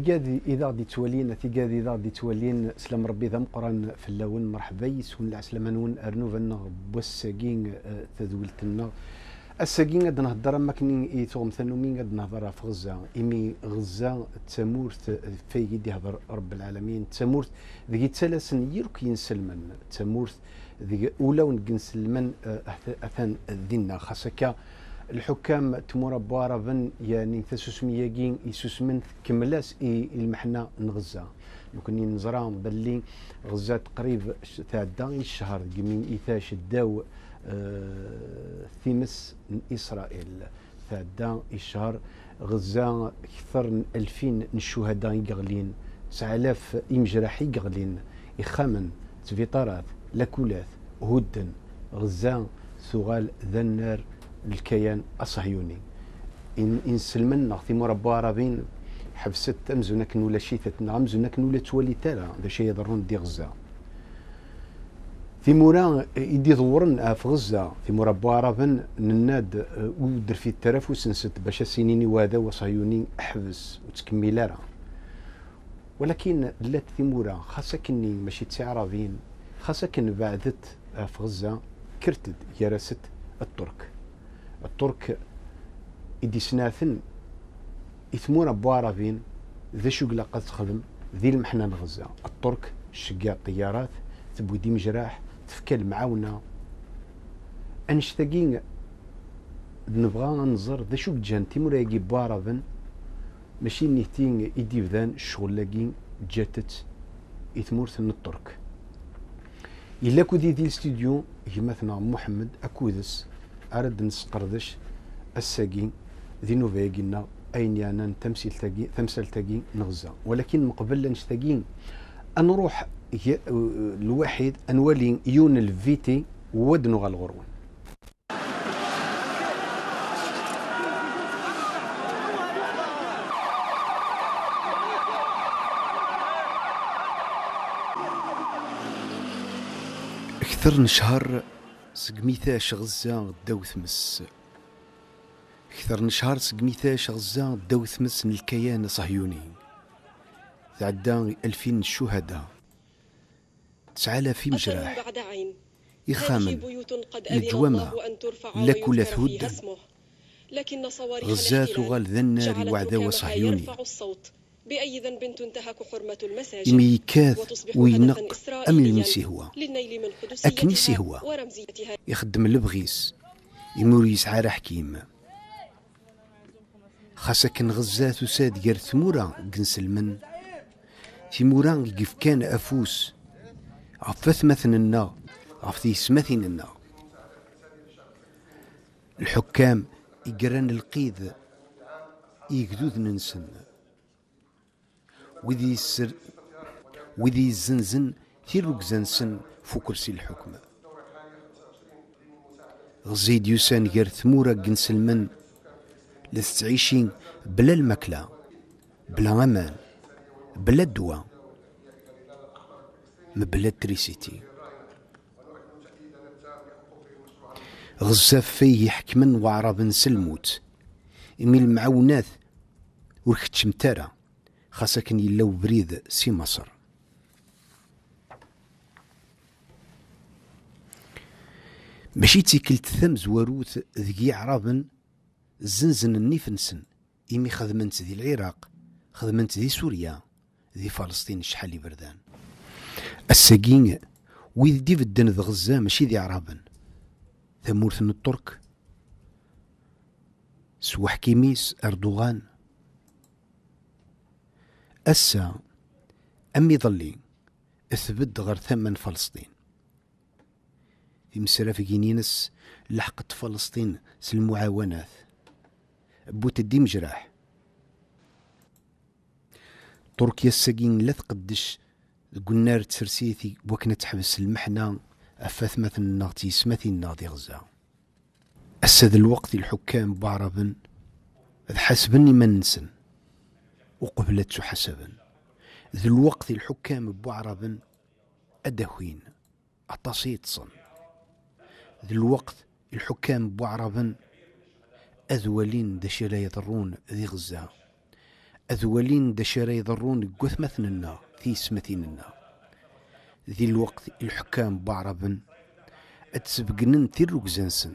أوجاد إذا غادي تولين تيجاد إذا غادي تولين. سلام ربي ذا مقران في اللون. مرحبا يسون العسلامة نون أرنو فنا بوساكين تدولتنا الساكين غاد نهضر ما كني مثلا مين غاد نهضر في غزة. إمي غزة تمورت في يدي رب العالمين. تمورت ذي تلاسن يرك ينسلمن. تمورت ذي أولى ونقنسلمن أثان ذينا خاصة الحكام تمورا بوارفن يعني تسوسمياكين يسوسمن كملاس المحنة نغزة. لو كني نزرا باللي غزة تقريب تعدى الشهر من إيثاش الداو آه ثيمس من إسرائيل. تعدى الشهر غزة أكثر من 2000 الشهداء يقغلين 9000 إمجراحي يقغلين. إخامن سفيطارات لاكولات هدن غزة ثغال النار الكيان الصهيوني إن إن سلمنا في مربى رابين حبست أمزونا كن ولا شيتتنا أمزونا كن ولا تولي تالا هذا شيء يضرون دي غزة. في مورا يدي ضورن في غزة. في مربى رابن نناد ودر في الترافس نست باش سنيني وهذا وصهيوني أحبس وتكمل ولكن لات في مورا خاصة كني ماشي تعرفين خاصة كن بعدت في غزة كرتد يرست الترك. الترك إدي سناثن إثمون بوارافين ذا شو قد تخدم ذي المحنة غزة. الترك شقا الطيارات تبو ديم جراح تفكى المعاونة. أنشتاقين نبغى ننظر ذا شو جان تيمور يجي بوارافن ماشي نيتين إدي فذان الشغل لاقين جاتت إثمورث الترك. إلا كودي دي الاستوديو هي مثلا محمد أكودس أرد نسقردش الساقين ذي نوفا قلنا أين يعني تمثيل تاقي تمثال تاقي نغزة. ولكن مقبل نشتاقين نروح الواحد أنولي يون الفيتي ودنو غالغرون أكثر نشهر سقميثاش غزة داو ثمس. أكثر نشهر سقميثاش غزة داو ثمس من الكيان الصهيوني تعدى ألفين شهداء. تسعالاف مجراح. يخامن الجوامة لكل ثود. غزات غال ذا النار وعذا صهيوني. بأي ذنب تنتهك حرمة المساجد يكاث وينق أم المنسي هو؟ أكنيسي هو؟ يخدم البغيس يمور يسعى حكيم خاصك غزات وساد غير ثمورة قنسلمن ثمورة كيف كان أفوس. عفث مثلنا عفثي سمثننا الحكام يقرن القيد يقدود ننسن. وذي السر وذي الزنزن تيروك زنسن فو كرسي الحكم. غزيد يوسان غير ثمورة قنسلمن لستعيشين بلا المكلة بلا أمان بلا الدواء مبلا تريسيتي غزاف فيه يحكمن وعرب نسلموت إمي المعاونات وركتشم تارا كان يلاو بريد سي مصر. ماشي تيكلت ثم زواروث ذكي عرابن زنزن النيفنسن إمي خدمنت ذي العراق خدمنت ذي سوريا ذي فلسطين شحال بردان الساقين ويذ دي بدن ذي غزة ماشي ذي عرابن. ثمورث الترك سوح كيميس أردوغان. أسا أمي ظلي أثبت غير ثمن فلسطين. في مسرف جينينس لحقت فلسطين المعاونات بوت الديم جراح تركيا الساقين لا تقدش قلنا تسرسيتي وكنا تحبس المحنة أفاث مثل ناغتي سماثي الناضي غزة. أسد الوقت الحكام بعربن حسبني من نسن وقبلت حسبا. ذي الوقت الحكام بعرب أدهوين أطاسيت صن. ذي الوقت الحكام بعرب أذولين دشي لا يضرون ذي غزة. أذولين دشارة يضرون قثمثننا في سمثيننا ذي الوقت الحكام بعربا أتسبقنن ثير زنسن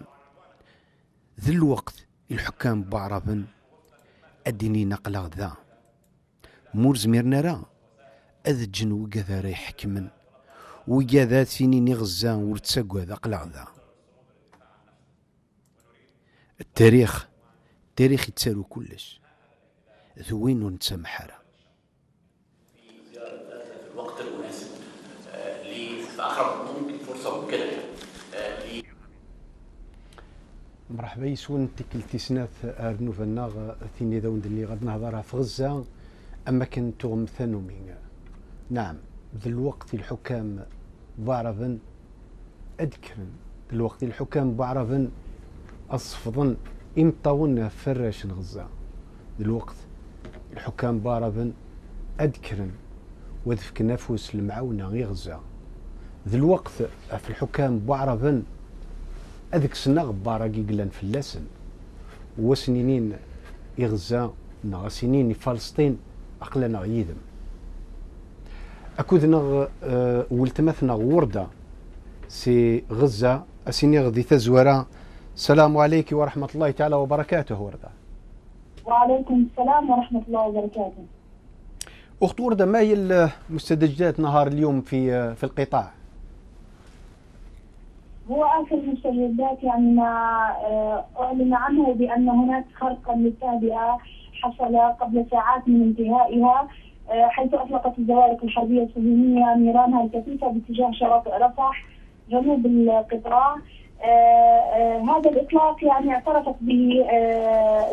ذي الوقت الحكام بعربا أديني نقلا ذا مور زميرنا راه أذجن وقذا يحكمن؟ وقذا سنين غزان ورتسقوا ذا قلع ذا التاريخ التاريخ يتسالو كلش. ذوين ونتسامح راه الوقت المناسب آه، في اقرب ممكن فرصة ممكنة. آه، مرحبا يسون تيك التسناث ارنوف الناغ ثيني ذا وندني غاد نهضرها في غزة. أما كان تغم ثانومي نعم الوقت الحكام بعرفن أذكرن الوقت الحكام بعرفن أصفضن إمطاون فراش غزة الوقت الحكام بعرفن أذكرن وذفك نفوس المعاونة غي غزة ذا الوقت في الحكام بعرفن أذك غبارة قلان اللسن. وسنينين يغزة نغ سنين فلسطين. أكود نغ أه ولتمثنا وردة سي غزة. أسيني غذي تزورا السلام عليكم ورحمة الله تعالى وبركاته وردة. وعليكم السلام ورحمة الله وبركاته. أخت وردة ما هي المستجدات نهار اليوم في في القطاع؟ هو آخر المستجدات يعني ما آه، أعلن عنه بأن هناك خرقا للتهدئة حصل قبل ساعات من انتهائها آه، حيث أطلقت الزوارق الحربية الصهيونية نيرانها الكثيفة باتجاه شواطئ رفح جنوب القطاع آه، آه، هذا الإطلاق يعني اعترفت به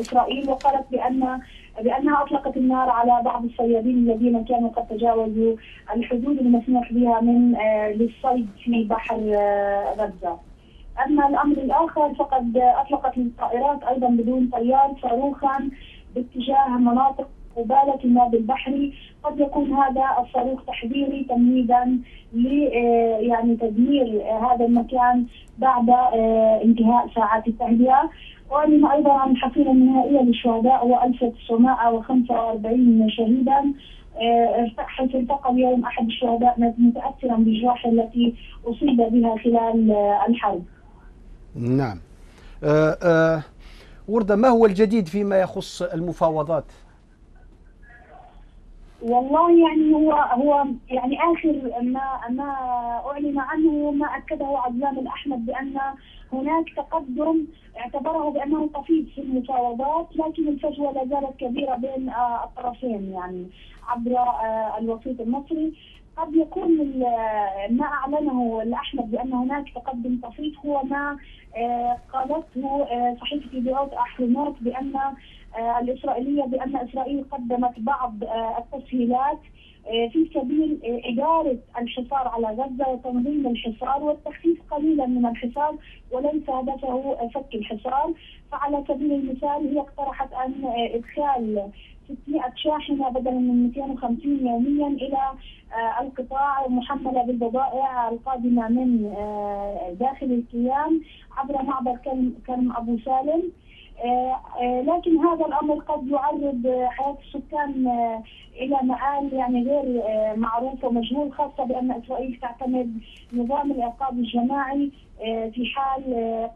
إسرائيل وقالت بأن بأنها أطلقت النار على بعض الصيادين الذين كانوا قد تجاوزوا الحدود المسموح بها من للصيد في بحر غزة. أما الأمر الآخر فقد أطلقت الطائرات أيضا بدون طيار صاروخا باتجاه مناطق قبالة الناب البحري قد يكون هذا الصاروخ تحذيري تمهيدا ل آه، يعني تدمير آه، هذا المكان بعد آه، انتهاء ساعات التهدئة. وأعلن أيضا عن الحصيلة النهائية للشهداء هو 1945 شهيدا. حيث التقى اليوم أحد الشهداء متأثرا بالجراحة التي أصيب بها خلال الحرب. نعم. أه أه وردة ما هو الجديد فيما يخص المفاوضات؟ والله يعني هو هو يعني آخر ما ما أعلن عنه ما أكده عزام الأحمد بأن هناك تقدم اعتبره بأنه طفيف في المفاوضات لكن الفجوة لا زالت كبيرة بين آه، الطرفين يعني عبر آه، الوسيط المصري. قد يكون ما أعلنه الأحمد بأن هناك تقدم طفيف هو ما آه، قالته صحيفه يديوت احرنوت بأن آه، الإسرائيلية بأن إسرائيل قدمت بعض آه، التسهيلات آه، في سبيل إدارة الحصار على غزة وتنظيم الحصار والتخفيف قليلا من الحصار وليس هدفه فك الحصار. فعلى سبيل المثال هي اقترحت أن إدخال 600 شاحنة بدلا من 250 يوميا إلى القطاع محملة بالبضائع القادمة من داخل الكيان عبر معبر كرم أبو سالم. آه، آه، لكن هذا الأمر قد يعرض حياة السكان آه، إلى مآل يعني غير معروف ومجهول خاصة بأن إسرائيل تعتمد نظام العقاب الجماعي في حال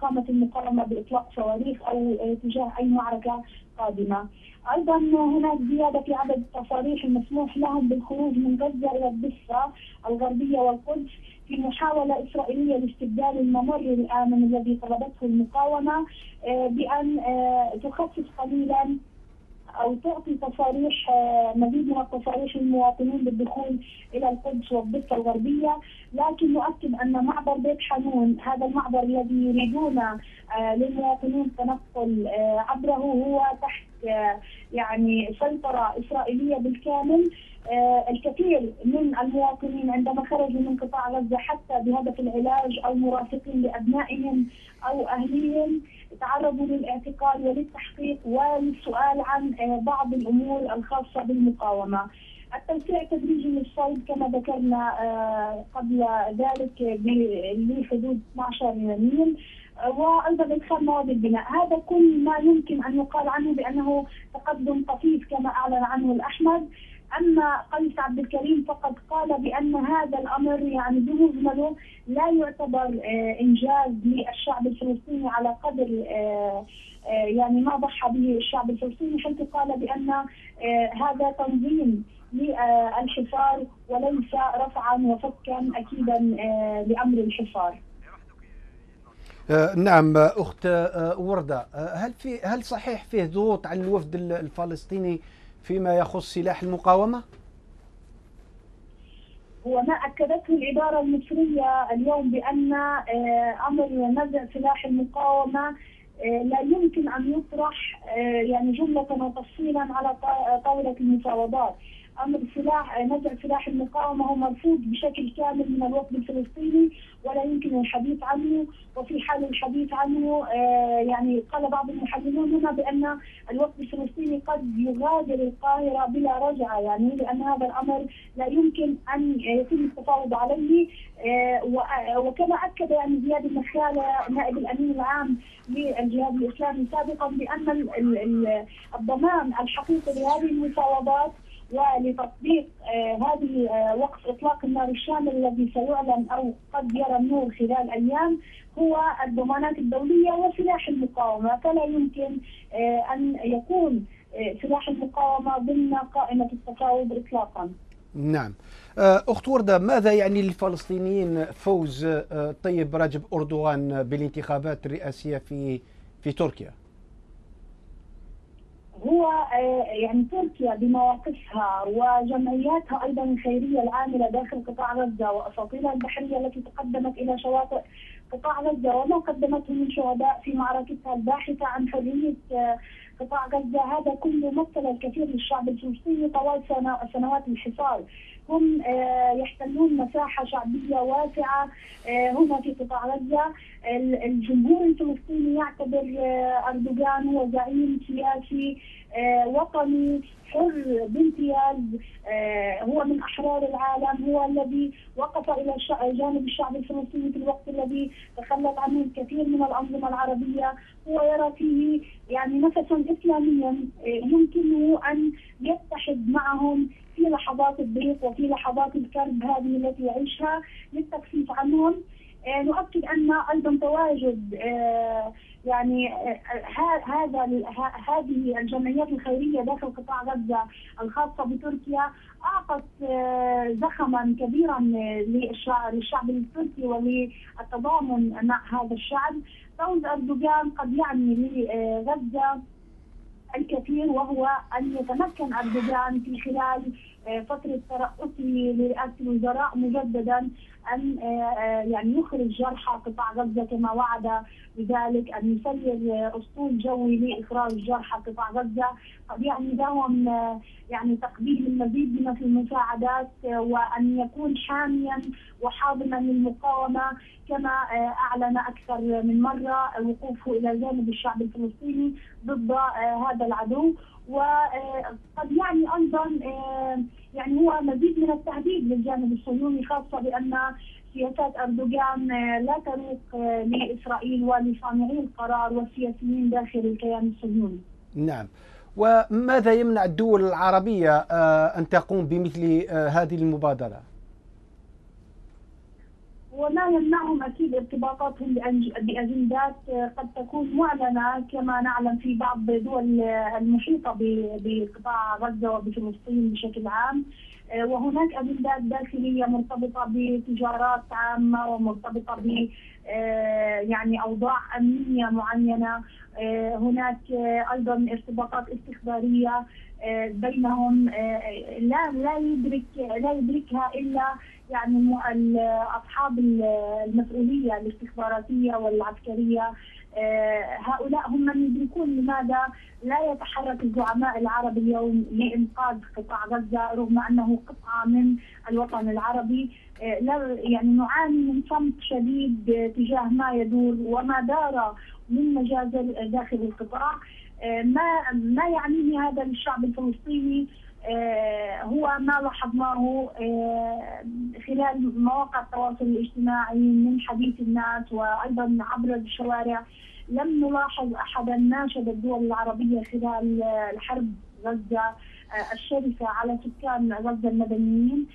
قامت المقاومة بإطلاق صواريخ أو تجاه أي معركة قادمة. أيضا هناك زيادة في عدد التصاريح المسموح لهم بالخروج من غزة إلى الضفة الغربية والقدس في محاولة إسرائيلية لاستبدال الممر الآمن الذي طلبته المقاومة آه، بأن آه، تخفف قليلا أو تعطي تصاريح آه، مزيد من التصاريح للمواطنين بالدخول إلى القدس والضفة الغربية، لكن نؤكد أن معبر بيت حنون هذا المعبر الذي يريدون للمواطنين التنقل عبره هو تحت يعني سيطرة إسرائيلية بالكامل. آه، الكثير من المواطنين عندما خرجوا من قطاع غزة حتى بهدف العلاج أو مرافقين لأبنائهم أو أهليهم تعرضوا للاعتقال وللتحقيق وللسؤال عن آه، بعض الأمور الخاصة بالمقاومة. التوسيع التدريجي للصيد كما ذكرنا آه، قبل ذلك لحدود 12 ميل وأيضا إدخال مواد البناء، هذا كل ما يمكن أن يقال عنه بأنه تقدم طفيف كما أعلن عنه الأحمد، أما قيس عبد الكريم فقد قال بأن هذا الأمر يعني بمجمله لا يعتبر آه، إنجاز للشعب الفلسطيني على قدر آه، آه، يعني ما ضحى به الشعب الفلسطيني حيث قال بأن هذا تنظيم للحصار وليس رفعا وفكا اكيدا لأمر الحصار. نعم أخت وردة هل في هل صحيح فيه ضغوط على الوفد الفلسطيني فيما يخص سلاح المقاومة؟ هو ما أكدته الإدارة المصرية اليوم بأن آه، أمر نزع سلاح المقاومة آه، لا يمكن أن يطرح آه، يعني جملة وتفصيلا على طاولة المفاوضات أمر سلاح نزع سلاح المقاومة هو مرفوض بشكل كامل من الوفد الفلسطيني ولا يمكن الحديث عنه. وفي حال الحديث عنه آه، يعني قال بعض المحللون هنا بأن الوفد الفلسطيني قد يغادر القاهرة بلا رجعة يعني لأن هذا الأمر لا يمكن أن يتم التفاوض عليه. آه، وكما أكد يعني زياد النخاله نائب الأمين العام للجهاد الإسلامي سابقا بأن الضمان الحقيقي لهذه المفاوضات ولتطبيق آه، هذه آه، وقف إطلاق النار الشامل الذي سيعلن أو قد يرى النور خلال أيام هو الضمانات الدولية وسلاح المقاومة فلا يمكن آه، أن يكون سلاح المقاومة ضمن قائمة التفاوض اطلاقا. نعم. أخت وردة ماذا يعني للفلسطينيين فوز طيب رجب أردوغان بالانتخابات الرئاسية في في تركيا؟ هو آه، يعني تركيا بمواقفها وجمعياتها أيضا الخيرية العاملة داخل قطاع غزة واساطيلها البحرية التي تقدمت إلى شواطئ قطاع غزة وما قدمته من شهداء في معركتها الباحثة عن حرية آه، قطاع غزة. هذا كله مثل الكثير للشعب الفلسطيني طوال سنوات الحصار. هم آه، يحتلون مساحة شعبية واسعة هنا في قطاع غزة. الجمهور الفلسطيني يعتبر أردوغان هو زعيم سياسي آه، وطني حر بامتياز آه، هو من أحرار العالم هو الذي وقف إلى جانب الشعب الفلسطيني في الوقت الذي تخلت عنه الكثير من الأنظمة العربية. هو يرى فيه يعني نفسا اسلاميا آه، يمكنه أن يتحد معهم في لحظات الضيق وفي لحظات الكرب هذه التي يعيشها. للتخفيف عنهم نؤكد أن أيضا تواجد يعني هذا هذه الجمعيات الخيرية داخل قطاع غزة الخاصة بتركيا أعطت آه، زخما كبيرا للشعب التركي وللتضامن مع هذا الشعب. فوز أردوغان قد يعني لغزة. الكثير وهو أن يتمكن اردوغان في خلال فتره ترأسه لرئاسة الوزراء مجددا أن آه، يعني يخرج جرحى قطاع غزة كما وعد بذلك أن يسير أسطول جوي لإخراج جرحى قطاع غزة. قد يعني لهم يعني تقديم المزيد من المساعدات وأن يكون حاميا وحاضنا للمقاومة كما أعلن أكثر من مرة وقوفه إلى جانب الشعب الفلسطيني ضد هذا العدو. وقد يعني أيضا يعني هو مزيد من التهديد للجانب الصهيوني خاصة بأن سياسات أردوغان لا تروق لإسرائيل ولصانعي القرار والسياسيين داخل الكيان الصهيوني. نعم. وماذا يمنع الدول العربية آه، أن تقوم بمثل آه، هذه المبادرة؟ وما يمنعهم أكيد ارتباطاتهم بأجندات آه، قد تكون معلنه كما نعلم في بعض الدول المحيطة بقطاع غزة وبفلسطين بشكل عام. آه، وهناك أجندات داخلية مرتبطة بتجارات عامة ومرتبطة ب آه، يعني أوضاع أمنية معينة. هناك أيضا ارتباطات استخبارية بينهم لا لا يدرك لا يدركها إلا يعني أصحاب المسؤولية الاستخباراتية والعسكرية آه، هؤلاء هم من يدركون لماذا لا يتحرك الزعماء العرب اليوم لإنقاذ قطاع غزة رغم أنه قطعة من الوطن العربي. آه، لا يعني نعاني من صمت شديد تجاه ما يدور وما دار من مجازر داخل القطاع. ما ما يعنيه هذا الشعب الفلسطيني هو ما لاحظناه خلال مواقع التواصل الاجتماعي من حديث الناس وأيضا عبر الشوارع لم نلاحظ احدا ناشد الدول العربية خلال الحرب غزة الشرسة على سكان غزة المدنيين.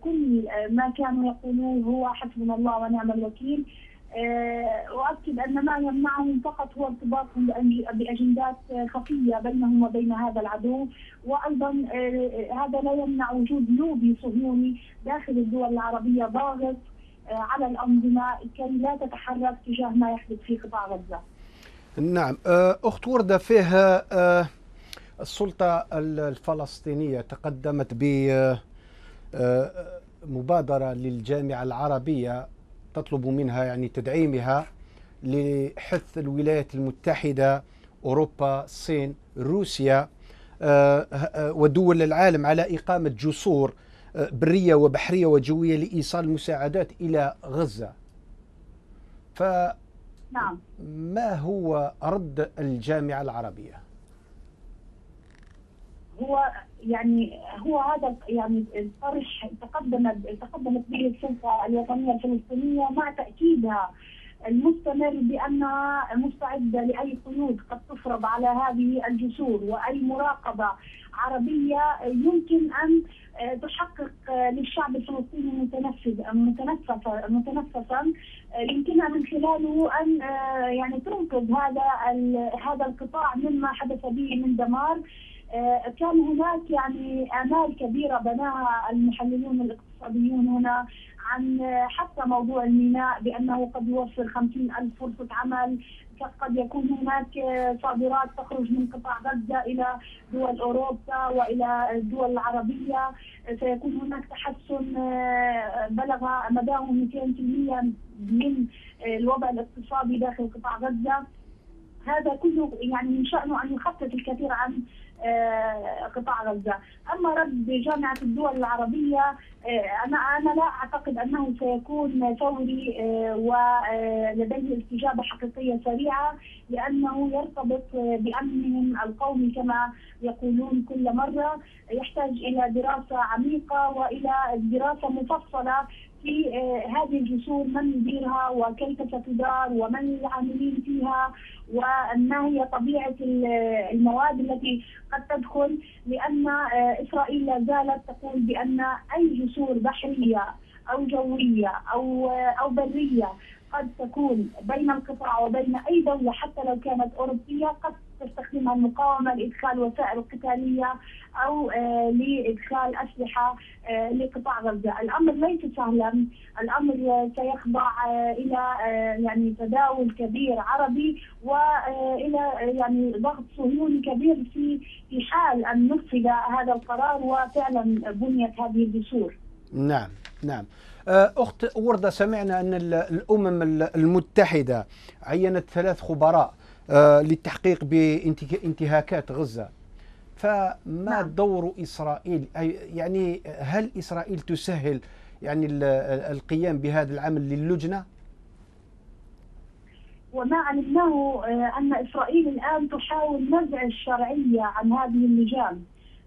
كل ما كانوا يقولوه هو حسبنا الله ونعم الوكيل. أؤكد أن ما يمنعهم فقط هو ارتباطهم بأجندات خفية بينهم وبين هذا العدو وأيضا هذا لا يمنع وجود لوبي صهيوني داخل الدول العربية ضاغط على الأنظمة كي لا تتحرك تجاه ما يحدث في قطاع غزة. نعم. أخت وردة فيه السلطة الفلسطينية تقدمت بمبادرة للجامعة العربية تطلب منها يعني تدعيمها لحث الولايات المتحدة أوروبا الصين روسيا ودول العالم على إقامة جسور برية وبحرية وجوية لإيصال المساعدات إلى غزة ف نعم. ما هو رد الجامعة العربية؟ هو يعني هو هذا يعني الطرح تقدمت تقدمت به السلطه الوطنية الفلسطينية مع تأكيدها المستمر بانها مستعده لأي قيود قد تفرض على هذه الجسور وأي مراقبة عربية يمكن أن تحقق للشعب الفلسطيني متنفذ متنفسا متنفسا. يمكنها من خلاله أن يعني تنقذ هذا هذا القطاع مما حدث به من دمار. كان هناك يعني آمال كبيرة بناها المحللون الاقتصاديون هنا عن حتى موضوع الميناء بأنه قد يوفر 50 ألف فرصة عمل قد يكون هناك صادرات تخرج من قطاع غزة إلى دول أوروبا وإلى الدول العربية. سيكون هناك تحسن آه، بلغ مداه 200% من الوضع الاقتصادي داخل قطاع غزة. هذا كله يعني من شأنه أن يخفف الكثير عن آه، قطاع غزة، أما رد جامعة الدول العربية آه، أنا أنا لا أعتقد أنه سيكون فوري آه، ولديه استجابة حقيقية سريعة لأنه يرتبط بأمنهم القومي كما يقولون كل مرة. يحتاج إلى دراسة عميقة وإلى دراسة مفصلة في هذه الجسور من يديرها وكيف ستدار ومن العاملين فيها وما هي طبيعه المواد التي قد تدخل لأن آه، إسرائيل لا زالت تقول بأن أي جسور بحرية أو جوية أو آه، أو برية قد تكون بين القطاع وبين أي دولة حتى لو كانت أوروبية قد تستخدمها المقاومة لإدخال وسائل قتاليه أو آه لإدخال أسلحة آه لقطاع غزة، الأمر ليس سهلا، الأمر سيخضع آه إلى يعني تداول كبير عربي والى يعني ضغط صهيوني كبير في في حال أن نفذ هذا القرار وفعلا بنيت هذه الجسور. نعم نعم. أخت وردة سمعنا أن الأمم المتحدة عينت ثلاث خبراء آه، للتحقيق بانتهاكات غزة فما نعم. دور إسرائيل يعني هل إسرائيل تسهل يعني القيام بهذا العمل للجنة؟ وما علمناه آه، أن إسرائيل الآن تحاول نزع الشرعية عن هذه اللجان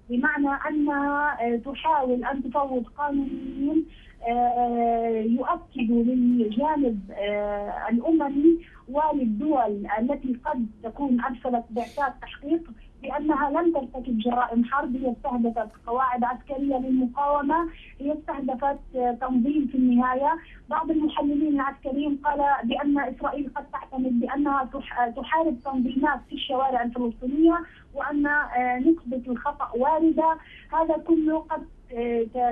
بمعنى أنها تحاول أن تفوض قانونيين يؤكد للجانب آه، الاممي وللدول التي قد تكون أرسلت بعثات تحقيق بأنها لم ترتكب جرائم حرب هي استهدفت قواعد عسكرية للمقاومة هي استهدفت تنظيم في النهاية. بعض المحللين العسكريين قال بأن إسرائيل قد تعتمد بأنها تحارب تنظيمات في الشوارع الفلسطينية وأن آه، نسبه الخطأ واردة. هذا كله قد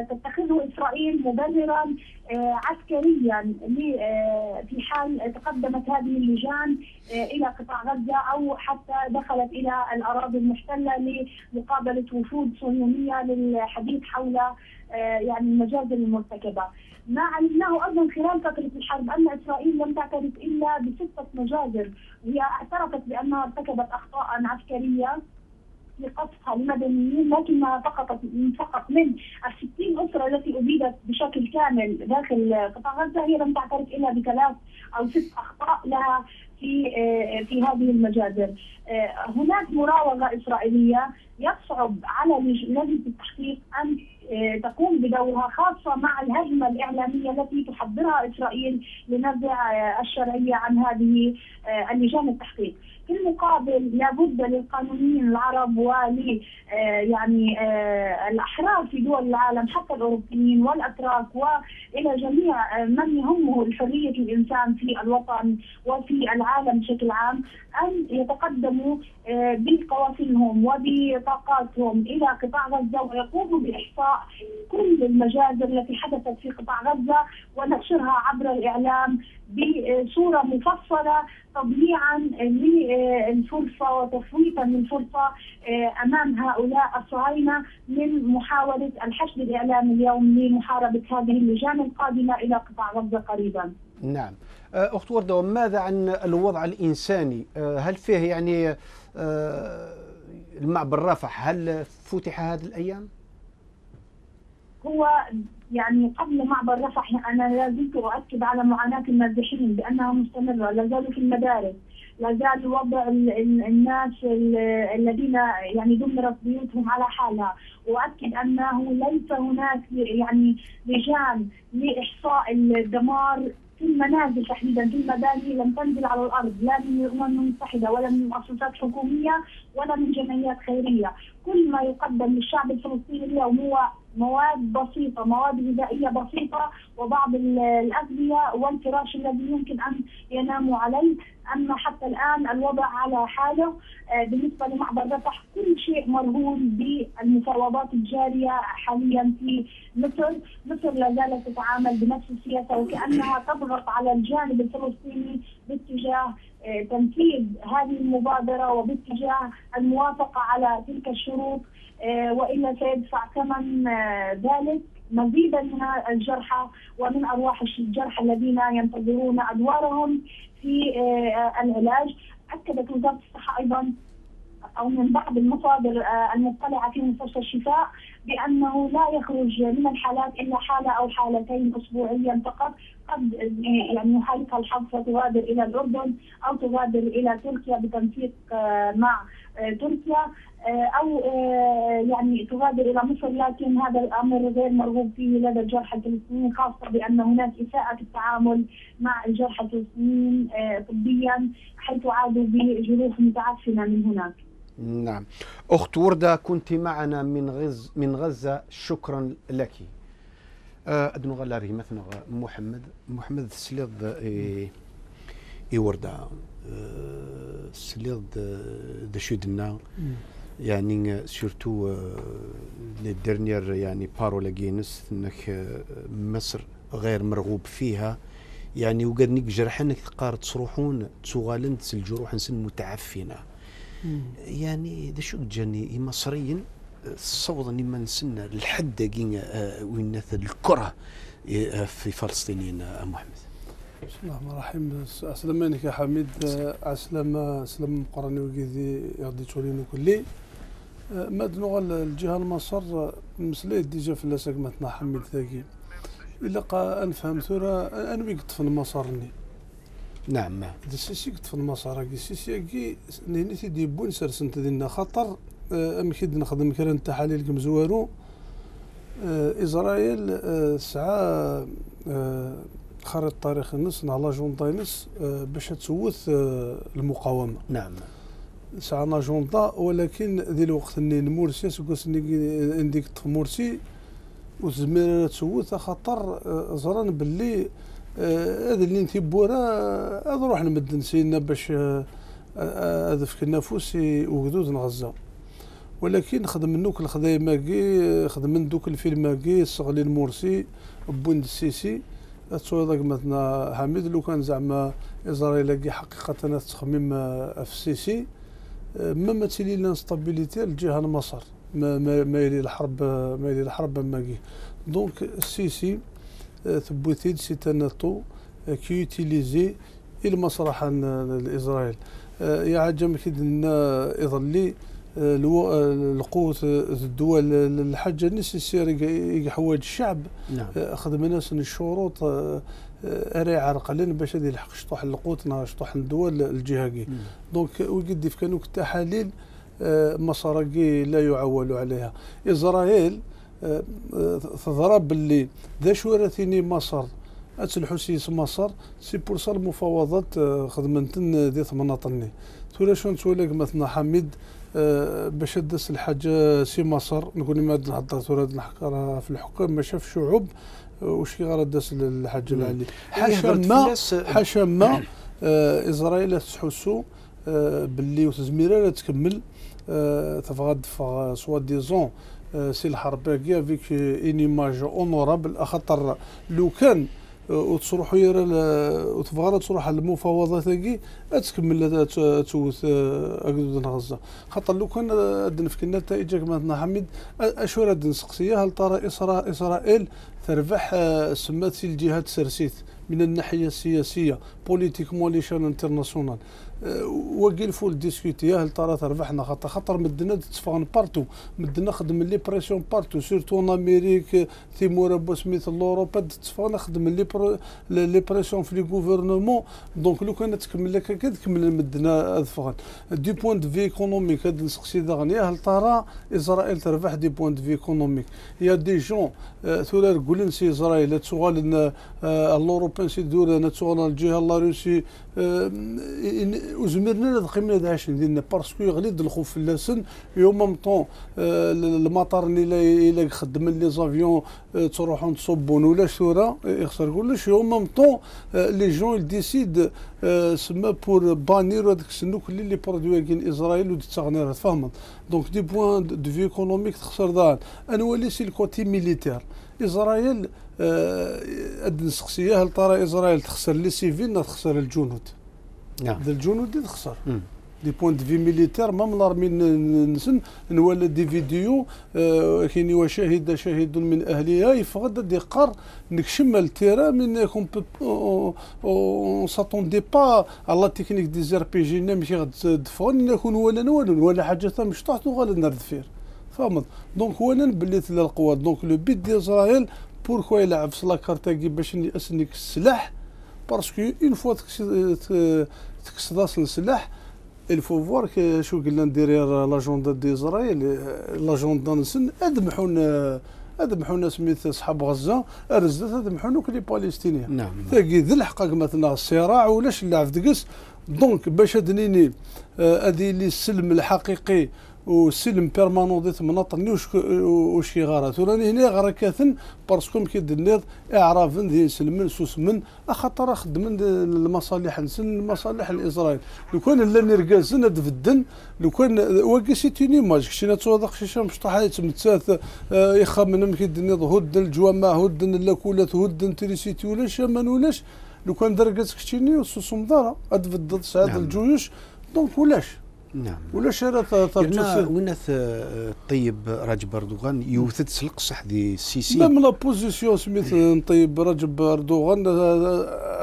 تتخذه إسرائيل مبررا آه، عسكريا آه، في حال تقدمت هذه اللجان آه، إلى قطاع غزة أو حتى دخلت إلى الأراضي المحتلة لمقابلة وفود صهيونية للحديث حول يعني المجازر المرتكبة. ما علمناه أيضا خلال فترة الحرب أن إسرائيل لم تعترف إلا بستة مجازر، هي اعترفت بأنها ارتكبت اخطاء عسكرية لقصفها لمدنيين لكنها فقط فقط من ال 60 أسرة التي أبيدت بشكل كامل داخل قطاع غزة هي لم تعترف إلا بثلاث أو ست أخطاء لها في آه، في هذه المجازر. آه، هناك مراوغة إسرائيلية يصعب على لجنة التحقيق أن آه، تقوم بدورها خاصة مع الهجمة الإعلامية التي تحضرها إسرائيل لنزع الشرعية عن هذه اللجان التحقيق. في المقابل لابد للقانونيين العرب ول آه، يعني آه، الأحرار في دول العالم حتى الأوروبيين والأتراك والى جميع آه، من يهمه حريه الإنسان في الوطن وفي العالم بشكل عام أن يتقدموا بقوافلهم وبطاقاتهم إلى قطاع غزة ويقوموا بإحصاء كل المجازر التي حدثت في قطاع غزة ونشرها عبر الإعلام بصورة مفصلة تضييعا للفرصة وتفويتا للفرصة آه، أمام هؤلاء الصهاينة من محاولة الحشد الاعلامي اليوم لمحاربة هذه اللجان القادمة إلى قطاع غزة قريبا. نعم آه، أخت وردة وماذا عن الوضع الإنساني آه، هل فيه يعني المعبر رفح هل فتح هذه الأيام؟ هو يعني قبل معبر رفح أنا لا زلت أؤكد على معاناة النازحين بأنها مستمرة لا زالوا في المدارس لا زال وضع ال- ال- الناس ال- الذين يعني دمرت بيوتهم على حالها. وأؤكد أنه ليس هناك يعني لجان لإحصاء الدمار في المنازل تحديدا في المباني لم تنزل على الأرض لا من الأمم المتحدة ولا من مؤسسات حكوميه ولا من جمعيات خيرية، كل ما يقدم للشعب الفلسطيني اليوم هو مواد بسيطة، مواد غذائية بسيطة وبعض ال- الاغذيه والفراش الذي يمكن أن يناموا عليه، أما حتى الآن الوضع على حاله. آه، بالنسبة لمعبر رفح كل شيء مرهون بالمفاوضات الجارية حاليا في مصر، مصر لا زالت تتعامل بنفس السياسة وكأنها تضغط على الجانب الفلسطيني باتجاه تنفيذ هذه المبادرة وباتجاه الموافقة على تلك الشروط آه، وإلا سيدفع ثمن آه، ذلك مزيدا من الجرحى ومن أرواح الجرحى الذين ينتظرون أدوارهم في آه، العلاج. أكدت وزارة الصحة أيضا أو من بعض المصادر آه، المطلعة في مستشفى الشفاء بأنه لا يخرج من الحالات إلا حالة أو حالتين اسبوعيا فقط قد يعني يحالفها الحظ فتغادر إلى الأردن أو تغادر إلى تركيا بتنسيق آه، مع آه، تركيا آه، أو يعني تغادر إلى مصر لكن هذا الأمر غير مرغوب فيه لدى الجرحى الفلسطينيين خاصة بأن هناك إساءة في التعامل مع الجرحى الفلسطينيين طبيا حيث عادوا بجروح متعفنة من هناك. نعم. أخت وردة كنت معنا من غز من غزة. شكرا لك. آه، أدنو غلاري مثلا محمد محمد سليض إي إي وردة. آه، سليض دشودنا يعني سورتو لي ديرنيير يعني بارولا جينس إنك مصر غير مرغوب فيها. يعني وقد نيك جرحنك تقار تصروحون تسوغالن الجروح نسن متعفنه يعني ذا شو جاني مصريين صوضا لما نسنا الحد كين وين الكرة آه، في فلسطينيين آه، محمد. بسم الله الرحمن الرحيم. اسلمانك يا حميد. أسلم أسلم مقرني وكيدي يغدي تولينو كلي. آه، ما دنوغ الجهة المصر مسلي ديجا في لاسك متنا حميد ثاقي. إلا قا أنفهم ثورة أنا قطف المصرني نعم. ما دي سيسي قطف المصر كي نهني تيدي بون سرسنت دينا خاطر آه، ام كيد نخدم كرا التحاليل كمزوارو آه، اسرائيل آه، سعى آه، خريط تاريخ النص نهلا جونطا نص آه، باش تسوث المقاومة. نعم. سعى جونطا ولكن ذي الوقت اني مرسي سكوس عندك طف مرسي وزمير تسوث خاطر زران باللي هذا اللي انتي بورا آه، هذا روح نمد نسينا باش آه، آه، هذا في كنافوسي وقدود غزة. ولكن خدم منوك الخدايا ماكي خدم من دوك الفيلم ماكي صغلي المرسي بوند السيسي. تصوي ذاك مثلا حميد لو كان زعما اسرائيل كي حقيقة تخمم آه، في السيسي آه، ما مثلي لانستابيليتي الجهة مصر ما ما ما يلي الحرب آه، ما يلي الحرب ماكي. دونك السيسي آه، ثبوتيد سيتاناتو كي يوتيليزي المسرح الإسرائيل. آه، يا عجم كيد لنا يظلي آه، الو- آه، القوة آه، الدول الحاجة نسيسير حوايج الشعب. نعم. خدم ناس من الشروط راه عرقلين باش هذه يلحق شطوح القوت نهار شطوح الدول الجهه كي دونك وقد في كانوا التحاليل مسار كي لا يعول عليها. إسرائيل آه، آه، تضرب باللي ذا شو راه مصر. اتلحو سيس مصر سي بور سا المفاوضات آه، خدمتن دي ثمناطني. تولا شو نتولى مثلا حميد آه، باش دس الحاجة سي مصر. نقول ما نهضر تورا نحكر في الحكام ما شاف شعوب آه، وش كي غرا داس الحاجة هي حاشا ما حاشا ما آه، إسرائيل تحسو آه، باللي وتزميرة لا تكمل. آه، تدفع سوا ديزون. آه، سي الحرب. كي افيك ان ايماج اونورابل خاطر لو كان آه، وتصروحوا يرى وتبغى تروح على المفاوضات كي تكمل توث اكدود غزة. خاطر لو كان آه، نفكنا النتائج كما حميد. اشو راه نسقسيه هل ترى إسرائيل تربح آه، سمات الجهات سرسيت من الناحية السياسية بوليتيكمون ليشان انترناسيونال وقيل فول ديسكوتي هل ترى تربحنا خاطر خاطر مدنا تتفاهم بارتو مدنا خدم لي بريسيون بارتو سيرتو ان امريك تيمور ابو سميث الاوروبا تتفاهم خدم لي لي بريسيون في لي غوفرنمون دونك لو كانت تكمل لك هكا تكمل مدنا اذفغن دي بوان دو في ايكونوميك هاد نسقسي داغنيا هل ترى اسرائيل تربح دي بوان دو في ايكونوميك يا دي جون ثولا رجولين سي اسرائيل تسوغال الاوروبيان سي دور تسوغال الجهه لا روسي وزمرنا قيمنا دا عشان ديالنا باسكو يغلي الخوف في اللسن يوم طون المطار اللي لا إلا خدم لي زافيون تروحون تصبون ولا شورا يخسر كلش يوم طون لي جون ديسيد سما بور بانير هذاك السنوك اللي لي برودوي كاين اسرائيل ودي تغنير فهمت دونك دي بوان دو في ايكونوميك تخسر دان أنا ولي سي الكوتي ميليتير اسرائيل اد نسقسيه هل ترى إسرائيل تخسر لي سيفيل تخسر الجنود؟ نعم. الجنود اللي تخسر. دي بوان دو في ميليتير مام لارمي نسن نولى دي فيديو آه، كاين وشاهد شاهد من اهلها يفقد دي قار نكشم التيرا من كون اون ساتوندي با على تكنيك دي زير بي جي ماشي غتدفعون نكون ولا والو ولا حاجة ثا مش طاحت وغادا نرد فير. فهمت؟ دونك هو أنا نبلي ثلاث القوات دونك لو بيت دي اسرائيل بوركوا يلعب في لاكارتاكي باش يأسنك السلاح باسكو اون فوا تكسداس السلاح que شو قلنا ندير لاجوندا ديزرايل لاجوندا نسن ادمحون ادمحون سميت صحاب غزة ارزات ادمحون كلي بالستينيين نعم تلاقي ذي الحقاق مثلا الصراع ولاش اللعب دقس دونك باش هدنيني هذه اللي السلم الحقيقي والسلم بيرمانون ديت مناطني وش وش غارات وراني هنا غارا كاثن بارسكو كي دنيض اعرافن ذي سلمن سوسمن خاطر خدمن المصالح نسن المصالح الإسرائيل. لو كان لا نرقازن الدن لو كان واقي سي توني ايماج كشينا توضق شي شام شطح يتمتثاث يخمن كي دنيض هدن الجوامع هدن اللاكولات هدن تريسيتي ولا شامان ولاش لو كان درقات كشتيني وسوسم دارا في الضد سعاد. الجيوش. دونك ولاش. نعم. راه قلنا ترجع ويناث الطيب راجب أردوغان يوثد سلق صح دي السيسي ميم لا بوزيسيون سميت نطيب رجب أردوغان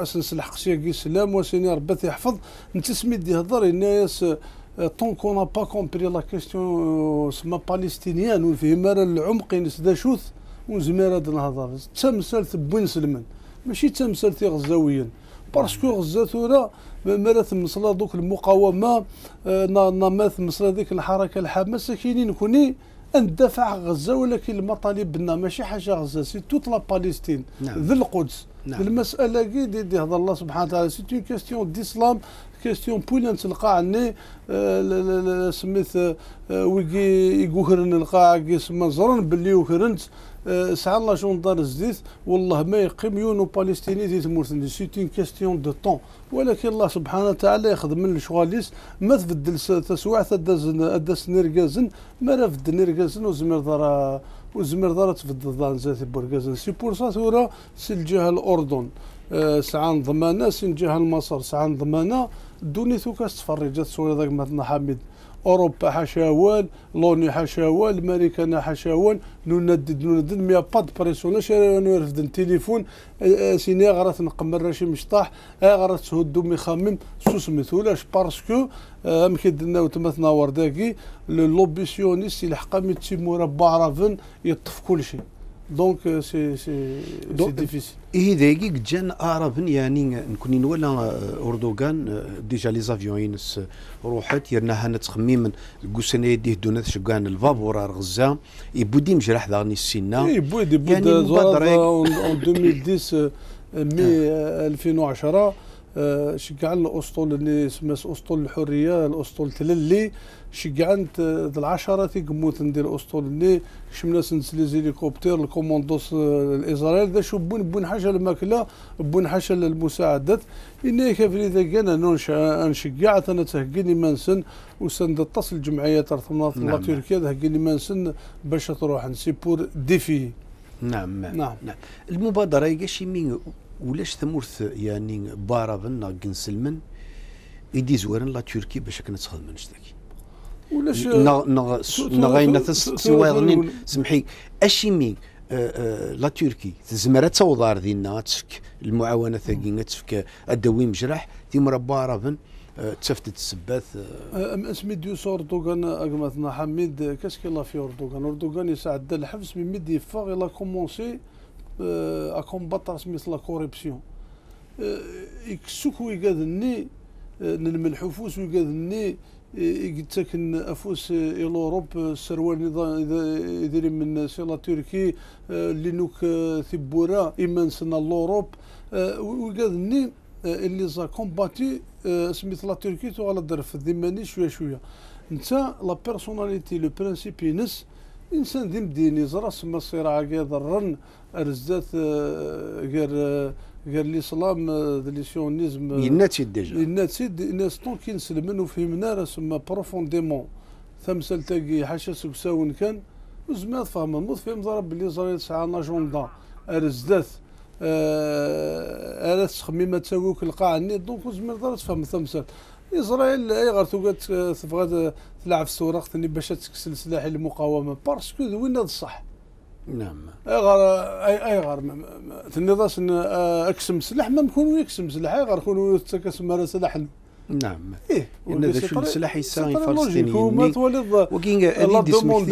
أساس الحقسيه كي سلام وسيني ربي يحفظ. أنت سميت دي هضر الناس طون كون با كومبري لا كيستيون سما بالستينيان ونفهم العمق نسدا شوث ونزمير هاد الهضر. تمثال بوين سلمان. ماشي تمثال غزاويا. باسكو غزه ثورة مالا تمصلا دوك المقاومة آه، نا نا ما تمصلا ديك الحركة الحماسه كاينين كوني ندافع غزة ولكن المطالب بنا ماشي حاجة غزة. سي توت لا بالستين نعم. ذي القدس. نعم. المسألة كي دي, دي هذا الله سبحانه وتعالى. سي اون كيستيون ديسلام كيستيون بوين تلقى عني آه، سميت آه، ويجي يقهرن القاع كي سما زرن باللي وكرنت آه، سعى الله شون دار الزيت والله ما يقيم يونو بالستيني دي تمورثن سي اون كيستيون دو طون ولكن الله سبحانه وتعالى ياخذ من الشغاليس ما تبدل تسوع اداس نرقازن ما راه فد نرقازن وزمير دار وزمير دار تفضل ضان زاتي بورقازن سي بور سا ثورة سي الجهة الأردن. آه، سعان ضمانه سي الجهة مصر سعان ضمانه دوني ثوكاس تفرجت صورة ذاك مثلا حميد أوروبا حاشا وال لوني حاشا وال امريكان حاشا وال نندد نندد مي با دو بريسيون لا شي أنا رفد التليفون سيني غرات نقمر راشي مشطاح آه، غرات تهدو ميخمم سو سميتو لاش باسكو ام كيدنا وتمثنا ورداكي لوبيسيونيست يلحق مي تيمورا بعرفن يطف كل شيء. دونك سي سي سي ديفيسيل إيه دايقي جان أعرب يعني نكون ولا أردوغان ديجا لي زافيون ينس روحت يرنا هنا تخميم القسنا يديه دون شقان الفابور غزة يبودي مجرح ذاني السنة. اي بويدي بود يعني أون 2010 مي 2010 آه، شجعنا الأسطول اللي اسمه أسطول الحرية الأسطول تللي شجعت آه، العشرة يقموت ندير الاسطول اللي شمنا سنس لي زيليكوبتر الكوموندوس آه، الاسرائيل ذا شو بون بون حاجة الماكلة بون حاجة المساعدات. إني كفري ذا كان نونشا نشجعت أنا تهقيني منسن وسند اتصل جمعيات ارثمنات نعم. تركيا تهقيني منسن باش تروح نسي بور ديفي. نعم. نعم. نعم. المبادرة يقاشي مين ولاش ثمورث يعني بارافن جنسلمن يدي زوارن لا تركي باش كنا تخدم نشتكي ولاش نغ نغ نغينا سمحي أشي مين؟ آه، آه، لا تركي. تزمر توضار دينا تفك المعاونة ثاقينا تفك الدوي مجرح تيمر بارافن آه، تفتت السباث آه، ام اسمي ديوس أردوغان اقمتنا حميد. كاسكي لا في أردوغان؟ أردوغان يساعد الحبس من ميدي فاغ إلى كومونسي ا كومباتر سميت لا كوريبسيون. يكسوك ويقادني نلملحفوس ويقادني يتسكن أفوس إذا إذا يدير من سيلا تركي اللي نوك ثبورا إيمان سنة الاوروب ويقادني اللي زا كومباتي سميت لا تركي تو على الدرف الذماني شوية شوية. انت لا بيرسوناليتي لو برانسيب ينس إنسان ذي مديني زرا سما الصراع كاع الرن أرزات غير غير الاسلام ذا السيونيزم يناتي ديجا الناس الناس طول كي نسلمن وفهمنا راه سما بروفونديمون ثمثل تاقي حاشا سكساون كان وزمان فهم الموت فهم ضرب بلي اسرائيل تسعى اجوندا ارزدات آه تخميمة تسويك القاع النيت. دونك وزمان ضرب تفهم ثمثل إسرائيل اي غير توقات تبغى تلعب في السوراق باش تكسل سلاح المقاومة. باسكو وين هذا الصح نعم. أي غار اي أي غار ثني ضاس ان أكسم سلاح ما نكون يكسم سلاح أي غار كون تكسم هذا سلاح نعم. إيه إن هذا شو السلاح يساوي وما فلسطينيين؟ تولد لا دوموند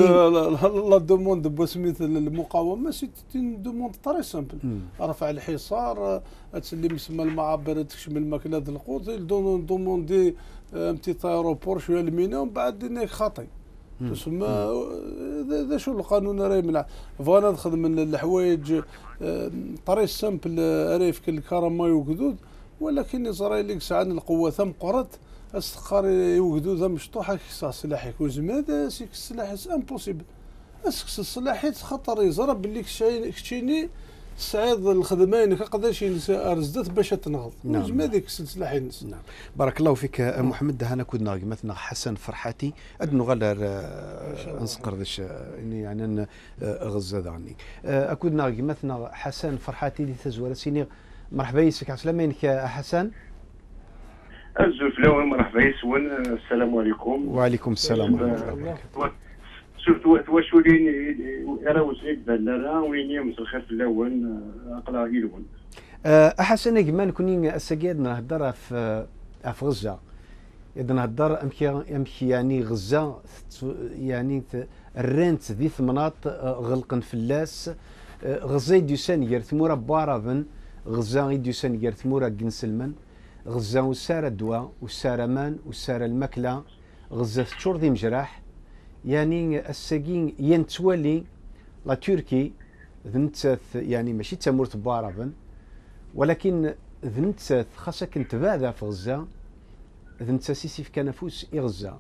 لا دوموند بسميت المقاومة سي دوموند طري سامبل. رفع الحصار تسلم سما المعابر تكشم الماكلة د القوت دوموندي امتي ايروبور شوية المينا ومن بعد خاطي. تسمى ذا شو القانون راهي ملعب فوالا نخدم من الحوايج آه، طري سامبل آه، ريف كالكراماي وكذود ولكن اسرائيل ساعات القوة ثم قرت استقار يوجدوا ذا مشطوحة كسا سلاح يكون زمان سيك السلاح امبوسيبل اسكس السلاح خطر يزرب باللي كشاين- كشيني سعيد الخدمين كقداش أرزدت باش تنهض نعم. هذيك السلاح ينس نعم. بارك الله فيك آه، محمد هنا كنا مثلا حسن فرحاتي. ادنو غلر آه، نسقر ذش آه، إني يعني آه، غزة دعني آه، أكودنا مثلا حسن فرحاتي اللي تزور سيني مرحبا يسك عسلامينك يا حسن؟ الزلفلاوي مرحبا يسون السلام عليكم. وعليكم السلام ورحمة الله وبركاته. شفت تواشولين أنا وسعيد بلنا وين يمس الخير في الأول اقلا يلون آه، حسن كمان كوني السجاد نهضر في في غزة. إذا نهضر أمشي أمشي يعني غزة ت- يعني الرنت ذي ثمنات آه، غلقن فلاس. آه، غزة يدوسان ير ثمورة بارافن غزة يدوسان ير ثمورة جنسلمن غزة وسارة دواء وسارة مان وسارة المكلة غزة تشور ذي مجراح. يعني الساقين ينتولي لا تركي ذنت يعني ماشي تمورت بارافن ولكن ذنت خاصة كنت بعدا في غزة ذنت في كنفوس إي غزة.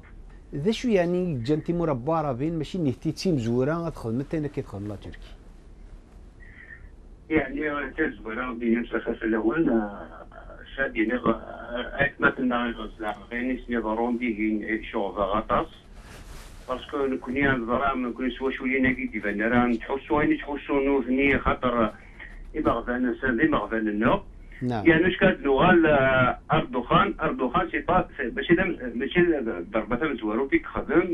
ذا شو يعني جانتي مربارة بين ماشي نهتي تيم زورا تخدم متى كي تخدم لا تركي. يعني بين يمس الخير في الأول شادي مثلا غزة غير نسني ضرون دي شوفا غطاس. باسكو نكوني نظرا ما نكوني سوا شوية ناكي ديفان راه نتحوسو يعني تحوسو نوثني خاطر إبغضان سادي مغفل النوع نعم يعني مش كانت لغة أردوخان أردوخان سي با ماشي ماشي ضربة تم زوارو فيك خدم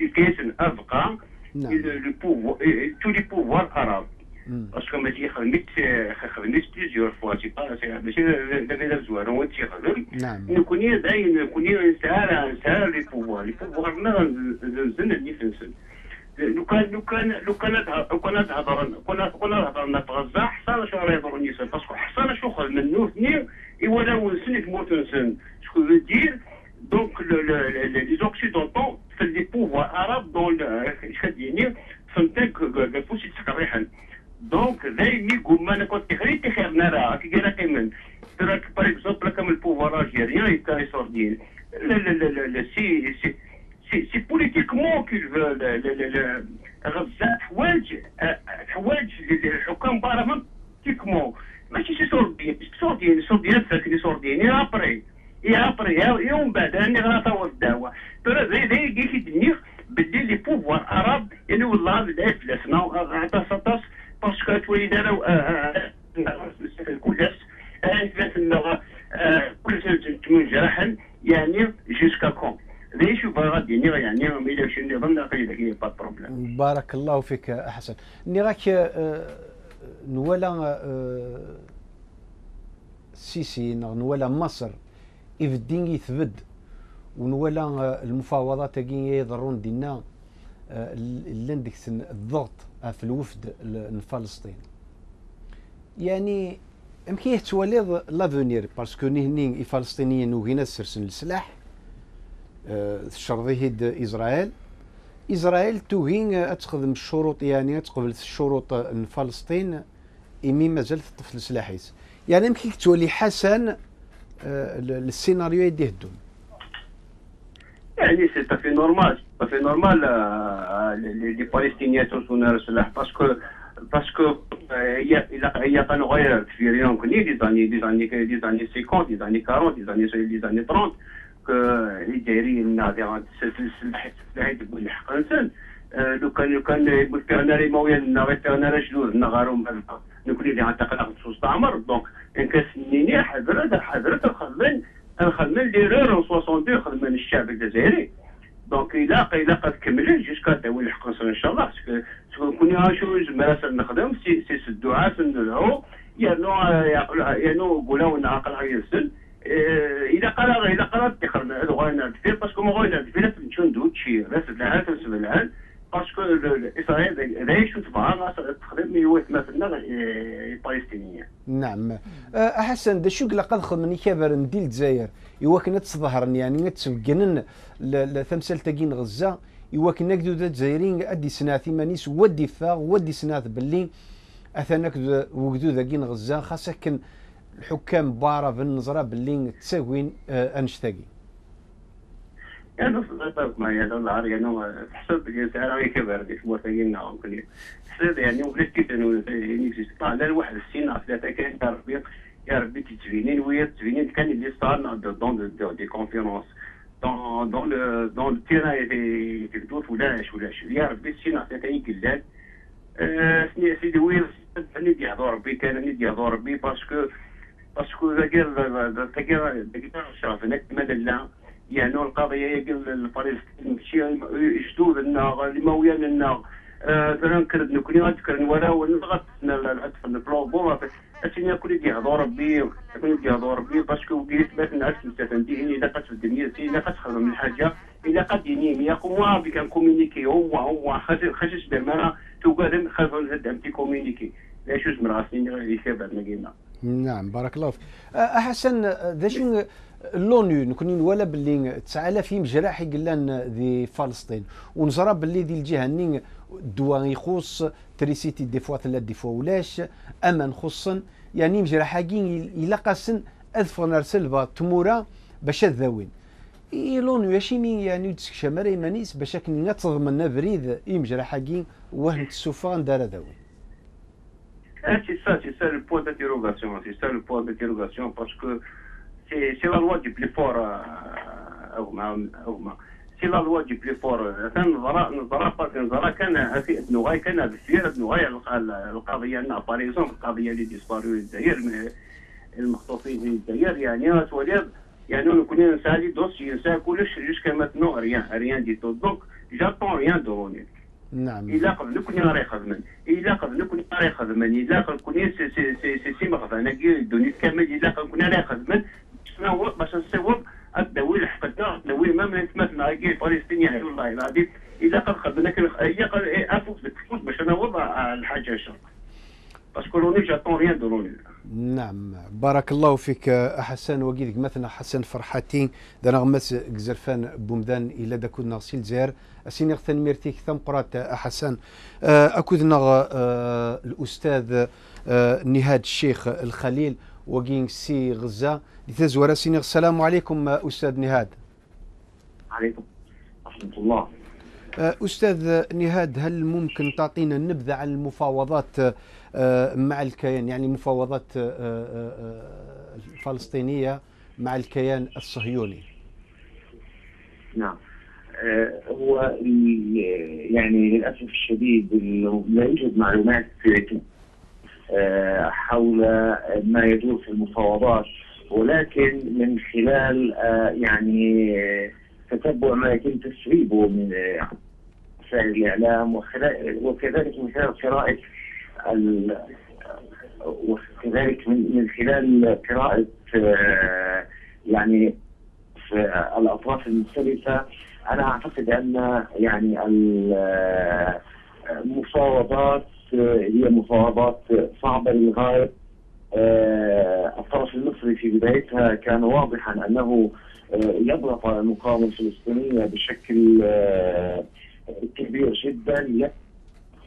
يكيسن أبقى نعم تو لي بوفوار مم. باسكو ماشي خدمت خدمت بليزيور فوا سي با ماشي دابا زوارو هو تيخدم نعم نكوني داين نكوني نسال نسال لي بوفوار لي بوفوار ما نزن اللي فنسن لو كان لو كان لو كان لو كان تهضر كنا كنا هضرنا في غزه حصل شو راه يهضروا نيسان باسكو حصل شو خل من نوث نير ولا ونسن تموت نسن شكون le, le, les occidentaux في les pouvoirs arabes dans اش كدير فهمتك قفوش يتسكريحن دونك دايما يقول ما أنا كنت خريت خيرنا راه كي قال كيمن تراك باغ اكزومبل كم البوفوار الجيريان يكا يسوردين لا لا لا لا لا سي سي سي سي بوليتيكمون كيل فو غزة حوايج حوايج الحكام برا بوليتيكمون ماشي سي سوردين سوردين سوردين فاكري سوردين يا ابري يا ابري يا ومن بعد راني طور الدعوه ترى زي زي كي تدنيخ بدي لي بوفوار اراب يعني والله بدا فلاسنا عطاس عطاس باسكو تولي داروا كلاس فلاسنا كل تمون جراحا يعني جوسكا كون ليش غادي يعني ما با بروبليم؟ بارك الله فيك احسن ني راك آه، نولا آه، السيسي نولا مصر يفدين يثبد ونولا آه، المفاوضات كي يضرون دينا اللي عندك الضغط في الوفد لفلسطين. يعني يمكن يتولي لافونير باسكو نهني الفلسطينيين وهنا سرسن السلاح تشرضيه إسرائيل. إسرائيل توهين تخدم الشروط يعني تقبل الشروط فلسطين إمي مازال تطفل سلاحيس يعني يمكن تولي حسن السيناريو يديه الدون يعني سي تافي نورمال تافي نورمال لي باليستينيان توصلون السلاح باسكو باسكو هي هي غير كثيرين كوني دي زاني دي زاني دي زاني 50 دي زاني 40 دي زاني دي زاني 30 اللي دايرين ناضي السلاح تقول الحق انسان لو كان لو كان يقول أنا لي مويا غير أنا رجلوز نغارهم نقول لي غنتقل خصوص تعمر دونك ان كاسنيني حضرت حضرت خلن خدمن ليرور 62 خدمن الشعب الجزائري. دونك الا الا قد كملت جوسكا تاويل الحق إن شاء الله. باسكو كوني شو زمرا نخدم سي سي الدعاء ندعو يانو يانو قولاو نعقل هاي السن اذا قرر اذا قررت تخرج غاينا دفير باسكو ما غاينا دفير نشون دوتشي بس العام تنسب العام باسكو اسرائيل ليش تبغى تخدم يوث مثلا الفلسطينيه نعم. أحسن دا شو قد خدمني كبر ندي الجزائر يوكن تظهر يعني تسجنن لثمثال تاكين غزه يوكن نكدو دا الجزائريين أدي سناثي مانيس ودي فاغ ودي سناث باللي اثنك وقدو ذاكين غزه خاصة كان الحكام بارا في النظرة باللي تساوين انشتاقي يعني صدقت معي هذا النهار يعني حسب الانسان كبر ديك موثقين نعم كل حسب يعني ولاش كيف يعني طلع لا الواحد السين ثلاثة كان يا ربي يا ربي تتبينين ويا تتبينين كان اللي صار دون دي كونفيرونس dans, dans le dans le terrain تكدوف ولاش ولاش. يا ربي السين ثلاثة يقلال سني سيدي ويل ندي هضور ربي كان ندي هضور ربي باسكو باسكو ذاك ذاك ذاك الشرف هناك ماذا لا يعني القضية هي الفلسطينيين ماشي جدود لنا المويان لنا تنكر نكوني غتكر ولا ونضغط العطف البلوبو اسيني كل دي هضور ربي كل دي هضور ربي. باش مستفندين إذا قد في الدنيا إذا قد خدم من حاجة إذا قد ينيم يقوم بكان كومينيكي هو هو خشش بمعنى توقع خلف الهد كومينيكي لا شو اسم راسي يخبر نقينا نعم بارك الله فيك. أحسن ذا شنو لونو نكون ولا باللي 9000 جراحي قلان ذي فلسطين. ونزرى باللي ذي الجهة نين دوا يخص تريسيتي دي فوا ثلاث دي فوا ولاش اما خصن. يعني مجرحاكين إلى قاسن اذفر نرسل تمورا باش الذوين. لونو ياشيني يعني تسكشا مري مانيس باش كني تضمن بريد يمجرحاكين وهن تسوفان دار ذوين. C'est ça, c'est ça le point d'interrogation. C'est ça le point d'interrogation parce que c'est la loi du plus fort سي لا لوا دي بلي فور نظرا نظرا نظرا كان في نغاي كان بسير نغاي القضية نا باريزون القضية اللي ديسباريو الجزائر المخطوفين من الجزائر يعني تولي يعني كنا نسالي دوسي نسال كلش جوسكا ماتنو ريان ريان دي تو دونك جابون ريان دوروني نعم إلا قبل كوني غادي يخدمن إلا قبل كوني غادي يخدمن إلا قبل كوني سي سي سي سي سي مغفى دوني كامل إلا قبل كوني غادي يخدمن باش نصوب الدوي الحقيقة الدوي ما من مثلا كي فلسطينيين والله العظيم. إذا قد قبلنا هي قال إيه افوت بالتفوت باش أنا وضع الحاجة شر باسكو روني جاتون ريان دو نعم. بارك الله فيك حسن وقيدك. مثلا حسن فرحتين دانا غمس قزرفان بومدان إلى دا كنا غسيل زير. اسيني غثن ميرتيك ثم قرات حسن آه، اكودنا آه، الأستاذ آه، نهاد الشيخ الخليل. وقين سي غزة لتزور سيني السلام عليكم أستاذ نهاد. عليكم ورحمة الله. أستاذ نهاد هل ممكن تعطينا نبذة عن المفاوضات آه، مع الكيان؟ يعني مفاوضات آه، آه، الفلسطينية مع الكيان الصهيوني. نعم. هو يعني للأسف الشديد انه لا يوجد معلومات حول ما يدور في المفاوضات. ولكن من خلال يعني تتبع ما يتم تسريبه من وسائل الإعلام وكذلك من خلال قراءة وكذلك من خلال قراءة آه، يعني في الأطراف المختلفة. أنا أعتقد أن يعني المفاوضات آه، هي مفاوضات صعبة للغاية. آه، الطرف المصري في بدايتها كان واضحا أنه يضغط على المقاومة الفلسطينية بشكل كبير جدا.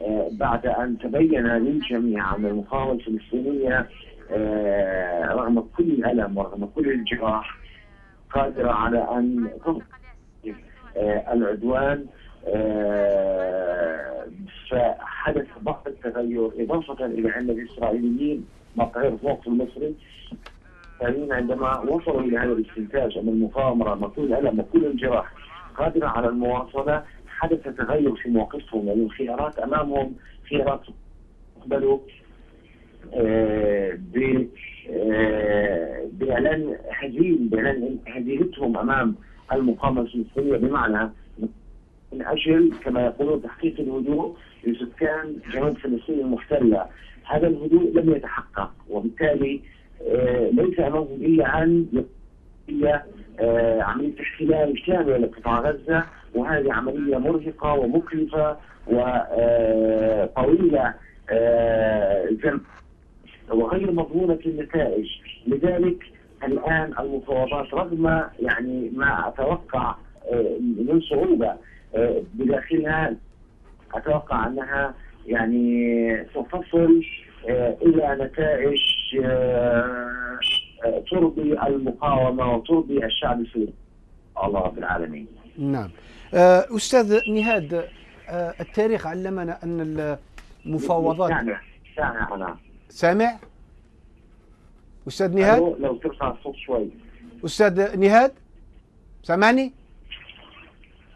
آه، بعد أن تبين للجميع أن المقاومة الفلسطينية آه، رغم كل الألم ورغم كل الجراح قادرة على أن آه، العدوان. فحدث بعض التغير إضافة إلى أن الإسرائيليين تعرف الموقف المصري عندما وصلوا إلى هذا الاستنتاج أن المقاومة رغم كل الألم وكل الجراح قادرة على المواصلة حدث تغير في مواقفهم يعني الخيارات أمامهم خيارات يقبلوا آه، آه، بإعلان هزيم بإعلان هزيمتهم أمام المقاومة الفلسطينية بمعنى من أجل كما يقولون تحقيق الهدوء لسكان جنوب فلسطين المحتلة. هذا الهدوء لم يتحقق وبالتالي آه، ليس امامهم إلا أن هي عملية احتلال كامله لقطاع غزة وهذه عملية مرهقة ومكلفة وطويلة آه، آه، وغير مضمونة النتائج. لذلك الآن المفاوضات رغم يعني ما أتوقع آه، من صعوبة بداخلها أتوقع أنها يعني ستصل إلى نتائج ترضي المقاومة وترضي الشعب السوري الله رب العالمين. نعم. آه، أستاذ نهاد آه، التاريخ علمنا أن المفاوضات سامع سامع أنا. سامع؟ أستاذ نهاد؟ لو ترفع الصوت شوي. أستاذ نهاد؟ سامعني؟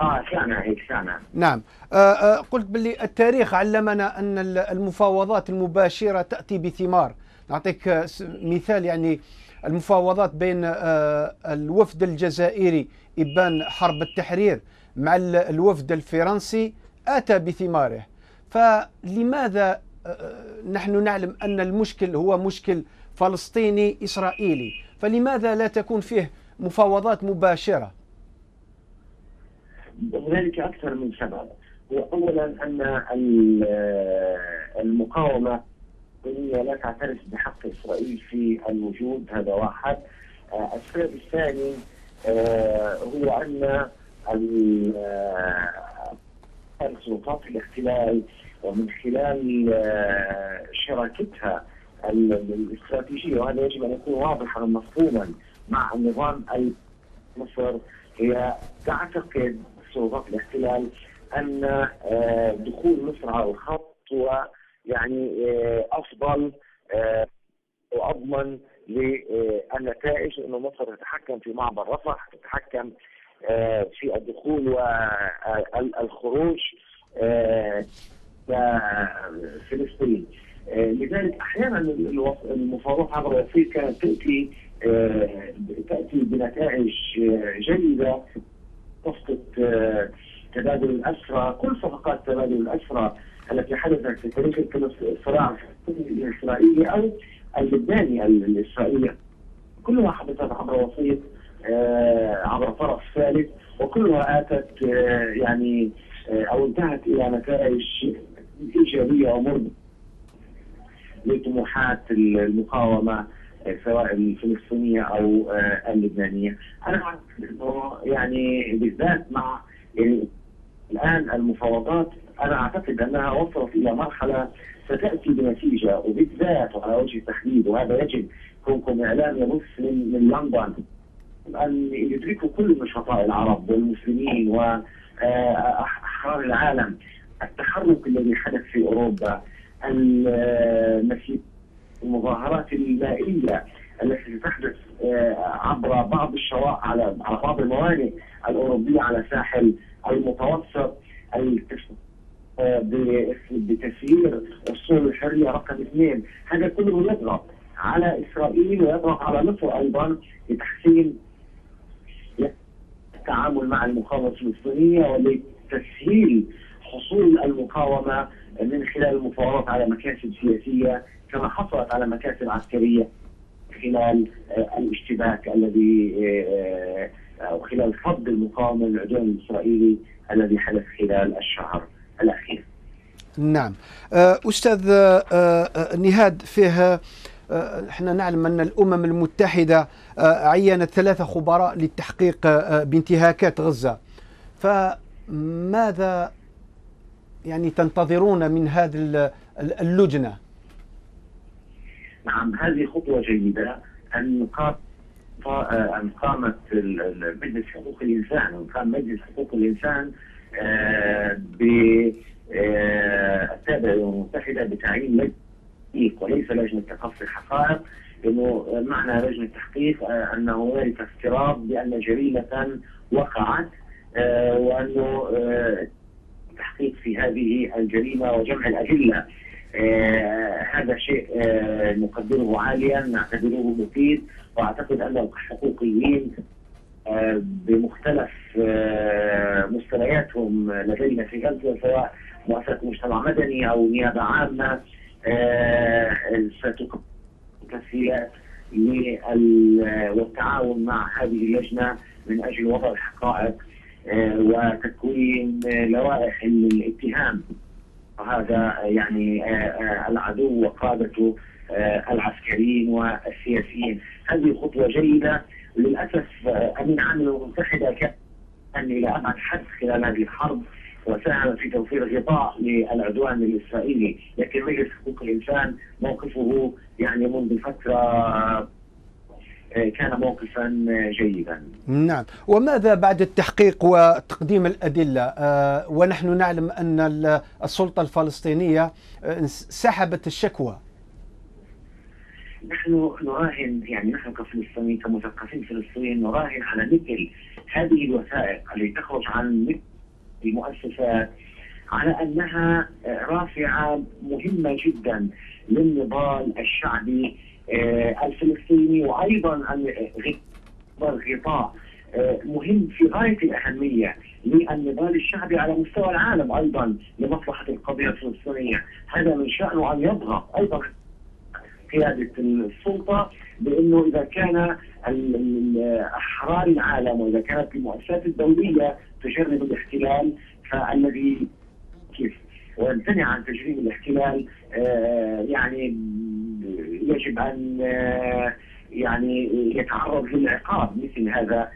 آه سامع هيك سامع نعم. آه آه قلت باللي التاريخ علمنا أن المفاوضات المباشرة تأتي بثمار. نعطيك مثال يعني المفاوضات بين آه الوفد الجزائري إبان حرب التحرير مع الوفد الفرنسي آتى بثماره. فلماذا آه، آه، نحن نعلم أن المشكل هو مشكل فلسطيني إسرائيلي؟ فلماذا لا تكون فيه مفاوضات مباشرة؟ هنالك أكثر من سبب. هو اولا أن المقاومة هي لا تعترف بحق إسرائيل في الوجود هذا واحد. آه، السبب الثاني هو أن السلطات الاحتلال ومن خلال آه، شراكتها الاستراتيجية وهذا يجب أن يكون واضحا ومفهوما مع النظام مصر هي تعتقد سلطات الاحتلال أن آه، دخول مصر على الخط هو يعني آه، أفضل وأضمن للنتائج إنه مصر تتحكم في معبر رفح تتحكم آه، في الدخول والخروج آه، فلسطين. آه، لذلك أحيانا المفاوضات عبر الوسيط كانت تاتي تأتي بنتائج جيدة. صفقه تبادل الاسرى كل صفقات تبادل الاسرى التي حدثت في تاريخ الصراع الاسرائيلي أو اللبناني الإسرائيلي. كلها حدثت عبر وسيط آه، عبر طرف ثالث وكلها آتت آه، يعني آه، أو انتهت إلى نتائج إيجابية أو مرضيه لطموحات المقاومة. آه، سواء الفلسطينية أو آه، اللبنانية. أنا اعتقد إنه يعني بالذات مع الآن المفاوضات أنا أعتقد أنها وصلت إلى مرحلة ستأتي بنتيجة وبالذات وعلى وجه التحديد وهذا يجب كونكم إعلام يبث من من لندن أن يدركوا كل نشطاء العرب والمسلمين واحرار العالم التحرك الذي حدث في أوروبا المسير المظاهرات المائيه التي ستحدث آه، عبر بعض الشواطئ على على بعض الموانئ الأوروبية على ساحل المتوسط. بتسيير أصول الحريه رقم اثنين، هذا كله يضغط على إسرائيل ويضغط على مصر أيضا لتحسين التعامل مع المقاومة الفلسطينيه ولتسهيل حصول المقاومة من خلال المفاوضات على مكاسب سياسية كما حصلت على مكاسب عسكرية خلال آه، الاشتباك الذي آه، آه، أو خلال فض المقاومة للعدوان الإسرائيلي الذي حدث خلال الشهر الأخير. نعم. آه، نهاد فيه آه، إحنا نعلم أن الأمم المتحدة آه، عينت ثلاثة خبراء للتحقيق بانتهاكات غزة. فماذا يعني تنتظرون من هذه ال- اللجنة؟ نعم هذه أن قام أن قامت ال- ال- مجلس حقوق الإنسان أن قام مجلس حقوق الإنسان آه، ب آه، التابع للامم المتحده بتعيين تحقيق وليس لجنة تقصي الحقائق. لأنه معنى لجنة تحقيق آه، أن هنالك افتراض بأن جريمة وقعت آه، وأنه آه، التحقيق في هذه الجريمة وجمع الأدلة. آه، هذا شيء آه، نقدره عاليا نعتبره مفيد وأعتقد أنه كحقوقيين آه، بمختلف آه، مستوياتهم لدينا في غزة سواء مؤسسة مجتمع مدني أو نيابة عامة آه، ستكون تسهيلات والتعاون مع هذه اللجنة من أجل وضع الحقائق آه، وتكوين آه، لوائح للاتهام. وهذا يعني آه، آه، العدو وقادته آه، العسكريين والسياسيين. هذه خطوة جيدة. للأسف آه، امين عام الامم المتحده كان إلى أبعد حد خلال هذه الحرب وساهم في توفير غطاء للعدوان الإسرائيلي، لكن مجلس حقوق الإنسان موقفه يعني منذ فترة كان موقفا آه، جيدا. نعم. وماذا بعد التحقيق وتقديم الأدلة؟ آه، ونحن نعلم أن ال- السلطة الفلسطينية آه، سحبت الشكوى. نحن نراهن يعني نحن كفلسطينيين كمثقفين فلسطينيين نراهن على مثل هذه الوثائق التي تخرج عن المؤسسات على أنها آه، رافعة مهمة جدا للنضال الشعبي الفلسطيني وأيضا الغطاء آه، مهم في غاية الأهمية للنضال الشعبي على مستوى العالم أيضا لمصلحة القضية الفلسطينية، هذا من شأنه أن يضغط أيضا قيادة السلطة بأنه إذا كان أحرار العالم وإذا كانت المؤسسات الدولية تجرب الاحتلال فالذي كيف؟ ويمتنع عن تجريم الاحتلال آه، يعني يجب أن آه، يعني يتعرض للعقاب مثل هذا.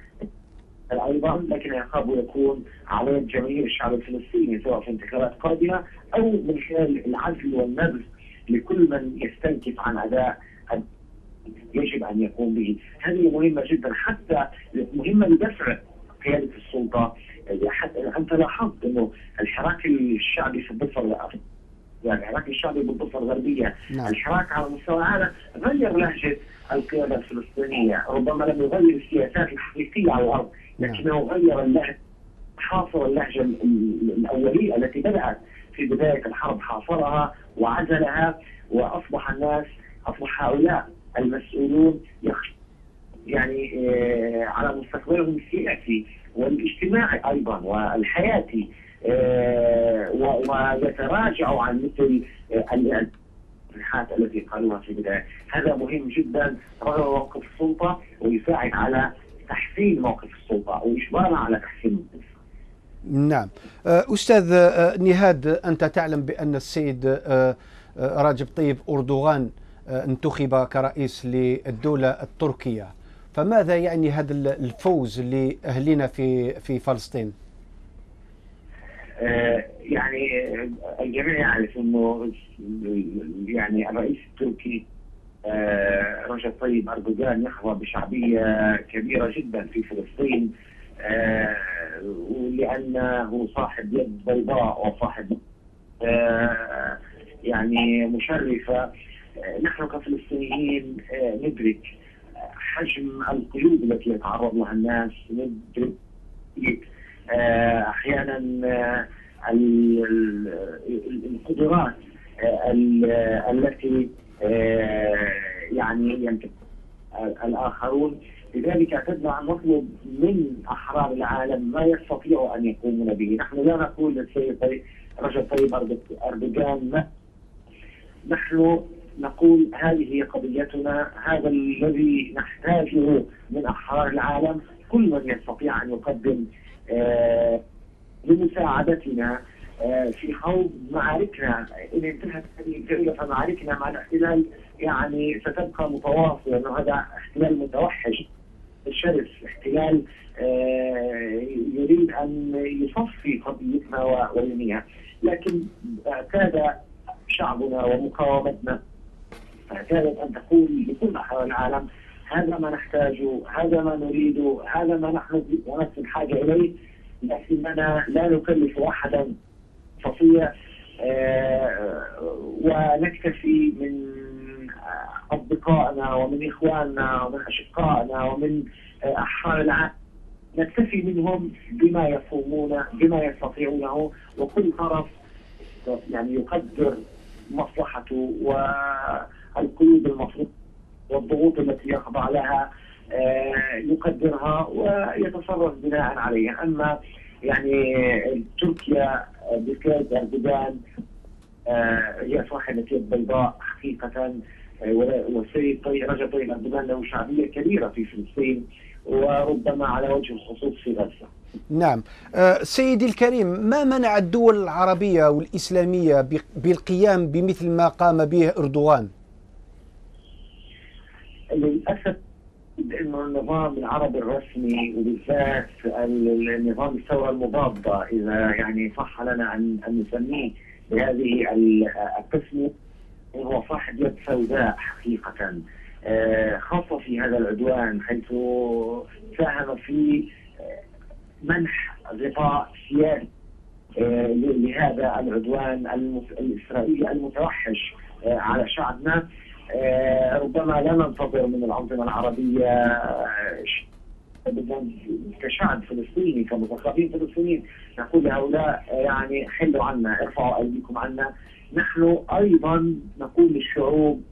أيضا لكن عقابه يكون على يد جماهير الشعب الفلسطيني سواء في انتخابات قادمة أو من خلال العزل والنبذ لكل من يستنكف عن أداء يجب أن يقوم به، هذه مهمة جدا حتى مهمة لدفع قيادة السلطة. حتى أنت لاحظت أنه الحراك الشعبي في الضفه الغربيه يعني الشعبي بالضفة الغربية نعم. الحراك على مستوى العالم غير لهجة القيادة الفلسطينية، ربما لم يغير السياسات الحقيقية على الأرض، نعم. لكنه غير اللهجة حاصر اللهجة ال- ال- الأولية التي بدأت في بداية الحرب حاصرها وعزلها وأصبح الناس أصبح هؤلاء المسؤولون يخشى يعني آه، على مستقبلهم السياسي والاجتماعي أيضا والحياتي ويتراجعوا عن مثل آه، التصريحات التي قالوها في البداية، هذا مهم جدا رغم موقف السلطة ويساعد على تحسين موقف السلطة أو اجبارها على تحسين. نعم آه، أستاذ آه، نهاد أنت تعلم بأن السيد آه، آه، راجب طيب أردوغان آه، انتخب كرئيس للدولة التركية فماذا يعني هذا الفوز لأهلنا في في فلسطين؟ آه، يعني الجميع يعرف إنه يعني الرئيس التركي آه، رجب طيب أردوغان يحظى بشعبية كبيرة جدا في فلسطين آه، ولأنه صاحب يد بيضاء وصاحب يعني مشرفة. نحن كفلسطينيين ندرك حجم القيود التي يتعرض لها الناس ندرك أحيانا آه، ال- ال- القدرات آه، ال- التي آه، يعني يمتلك الآخرون. لذلك اعتدنا أن نطلب من أحرار العالم ما يستطيعوا أن يقومون به، نحن لا نقول للسيد طيب- رجب طيب أردوغان نحن نقول هذه قضيتنا هذا الذي نحتاجه من أحرار العالم. كل من يستطيع أن يقدم آه، لمساعدتنا آه، في خوض معاركنا. ان انتهت هذه الجريمه فمعاركنا مع الاحتلال يعني ستبقى متواصلة. إنه هذا احتلال متوحش. شرس احتلال آه، يريد أن يصفي قضيتنا وينهيها لكن اعتاد شعبنا ومقاومتنا اعتادت أن تقول لكل احرار العالم هذا ما نحتاجه هذا ما نريده هذا ما نحن ونفس الحاجة إليه لكننا لا نكلف أحدا صفيه آه، ونكتفي من أصدقائنا ومن إخواننا ومن أشقائنا ومن أحرار العالم. نكتفي منهم بما يقومون بما يستطيعونه وكل طرف يعني يقدر مصلحته والقيود المفروض والضغوط التي يخضع لها آه، يقدرها ويتصرف بناء عليها. أما يعني تركيا بقياده أردوغان آه، هي صاحبة يد بيضاء حقيقه آه، والسيد طيب رجب طيب أردوغان له شعبية كبيرة في فلسطين وربما على وجه الخصوص في غزة. نعم. سيدي الكريم ما منع الدول العربية والإسلامية بق- بالقيام بمثل ما قام به أردوغان؟ للأسف إنه النظام العربي الرسمي وبالذات ال- النظام الثورة المضادة إذا يعني صح لنا ان أن نسميه بهذه ال- التسميه هو صاحب يد سوداء حقيقة. آه، خاصة في هذا العدوان حيث ساهم في آه، منح غطاء سياسي آه، لهذا العدوان الإسرائيلي المتوحش على شعبنا. ربما لا ننتظر من الأنظمة العربية آه، كشعب فلسطيني كمثقفين فلسطينيين نقول لهؤلاء آه، يعني حلوا عنا ارفعوا أيديكم عنا. نحن أيضا نقول للشعوب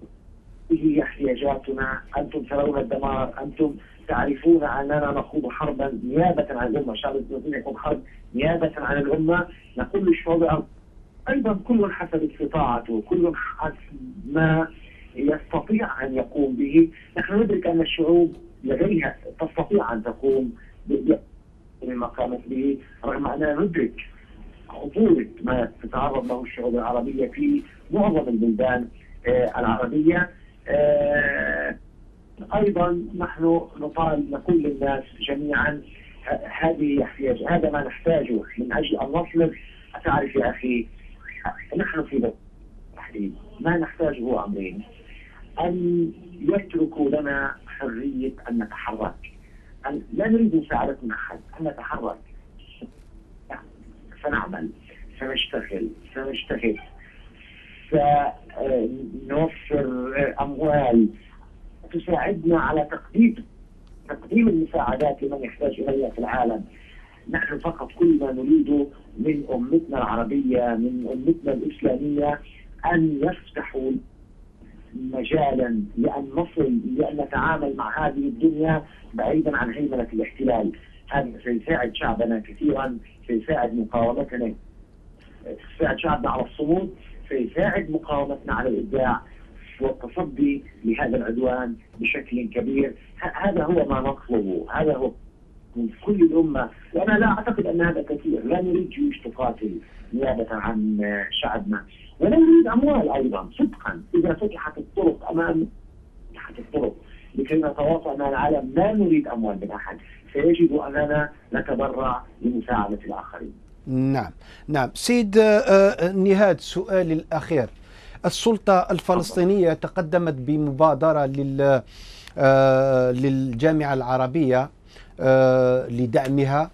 هي احتياجاتنا أنتم ترون الدمار أنتم تعرفون أننا نخوض حربا نيابة عن الأمة الشعب الفلسطيني يخوض حرب نيابة عن الأمة. نقول للشعوب أيضا كل حسب استطاعته كل حسب ما يستطيع أن يقوم به. نحن ندرك أن الشعوب لديها تستطيع أن تقوم بما قامت به رغم أننا ندرك خطورة ما تتعرض له الشعوب العربية في معظم البلدان آه، العربية. آه، أيضا نحن نطالب نقول للناس جميعا هذه احتياج هذا ما نحتاجه من أجل أن نصلح تعرف يا أخي نحن في تحديد. ما نحتاجه أمرين. أن يتركوا لنا حرية أن نتحرك. أن لا نريد مساعدة من أحد أن نتحرك. سنعمل سنشتغل سنجتهد سنوفر أموال. تساعدنا على تقديم تقديم المساعدات لمن يحتاج إليها في العالم. نحن فقط كل ما نريده من أمتنا العربية من أمتنا الإسلامية أن يفتحوا مجالا لأن نصل لأن نتعامل مع هذه الدنيا بعيدا عن هيمنة الاحتلال. هذا سيساعد شعبنا كثيرا سيساعد مقاومتنا سيساعد شعبنا على الصمود سيساعد مقاومتنا على الإبداع والتصدي لهذا العدوان بشكل كبير. هذا هو ما نطلبه. هذا هو من كل الأمة. وأنا لا أعتقد أن هذا كثير. لا نريد جيوش تقاتل نيابة عن شعبنا. ولا نريد أموال أيضا صدقا. إذا فتحت الطرق أمام فتحت الطرق لكي نتواصل مع العالم لا نريد أموال من أحد. سيجد اننا نتبرع لمساعدة الآخرين. نعم. نعم. سيد آه، آه، نهاد سؤالي الأخير. السلطة الفلسطينية تقدمت بمبادرة لل آه، للجامعة العربية لدعمها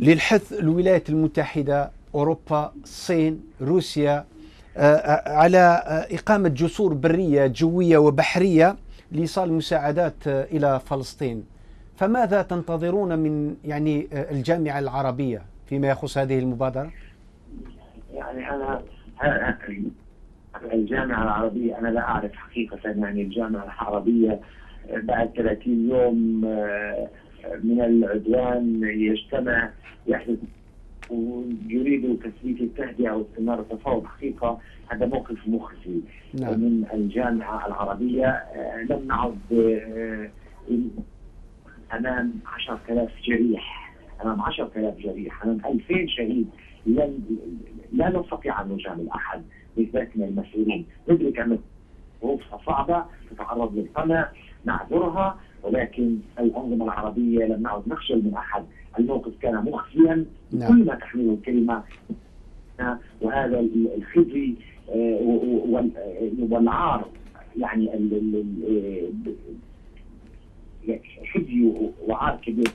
للحث الولايات المتحدة أوروبا الصين روسيا آه، على آه، إقامة جسور برية جوية وبحرية لإيصال المساعدات آه، إلى فلسطين فماذا تنتظرون من يعني آه، الجامعة العربية فيما يخص هذه المبادرة؟ يعني أنا ه- الجامعة العربية أنا لا أعرف حقيقة يعني الجامعة العربية بعد 30 يوم آه، من العدوان يجتمع يحدث ويريد تثبيت التهدئة واستمرار التفاوض. حقيقة هذا موقف مخزي. نعم. من الجامعة العربية. آه، لم نعد آه، أمام 10000 جريح. أمام 10000 جريح. أمام 2000 شهيد. لن لا نستطيع أن نجامل أحد بذاتنا المسؤولين. ندرك أن الظروف صعبة تتعرض للقمع نعذرها. ولكن الانظمه العربية لم نعد نخجل من أحد. الموقف كان مخزيا نعم. بكل ما تحمله الكلمة. وهذا الخزي آه، آه، والعار يعني آه، خزي وعار كبير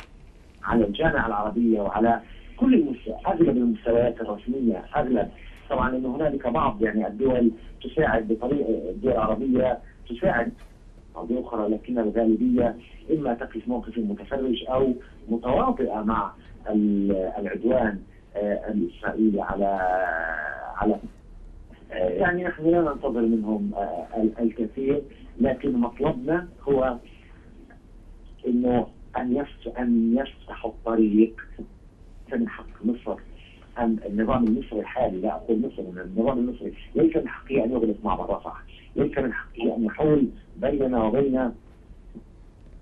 على الجامعة العربية وعلى كل أغلب المستويات الرسمية. أغلب. طبعا إنه هنالك بعض يعني الدول تساعد بطريقه الدول العربيه تساعد بعض أخرى لكن الغالبية إما تقف موقف متفرج أو متواطئة مع ال- العدوان آه، الإسرائيلي على على آه، يعني نحن لا ننتظر منهم آه، ال- الكثير لكن مطلبنا هو إنه أن يفتح أن يفتحوا الطريق من حق مصر أن النظام المصري الحالي لا أقول مصر النظام المصري ليس من حقه أن يغلق معبر رفح من حقه أن يحول بيننا وبين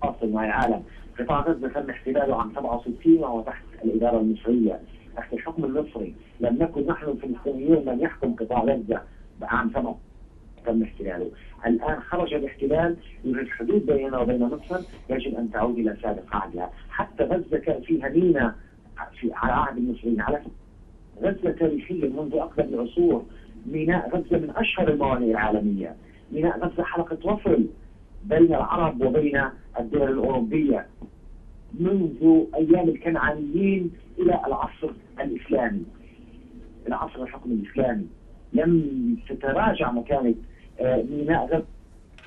فاصل مع العالم. قطاع غزة تم احتلاله عام 67 وهو تحت الإدارة المصرية. تحت الحكم المصري. لم نكن نحن الفلسطينيون من يحكم قطاع غزة عام 7 تم احتلاله. الآن خرج الاحتلال يوجد حدود بيننا وبين مصر. يجب أن تعود إلى سابق عهدها. حتى غزة كان فيها ميناء في على عهد المصريين. على غزة تاريخية منذ أقدم العصور. ميناء غزة من أشهر الموانئ العالمية. ميناء غزة حلقة وصل بين العرب وبين الدول الأوروبية منذ أيام الكنعانيين إلى العصر الإسلامي. إلى عصر الحكم الإسلامي. لم تتراجع مكانة آه، ميناء غزة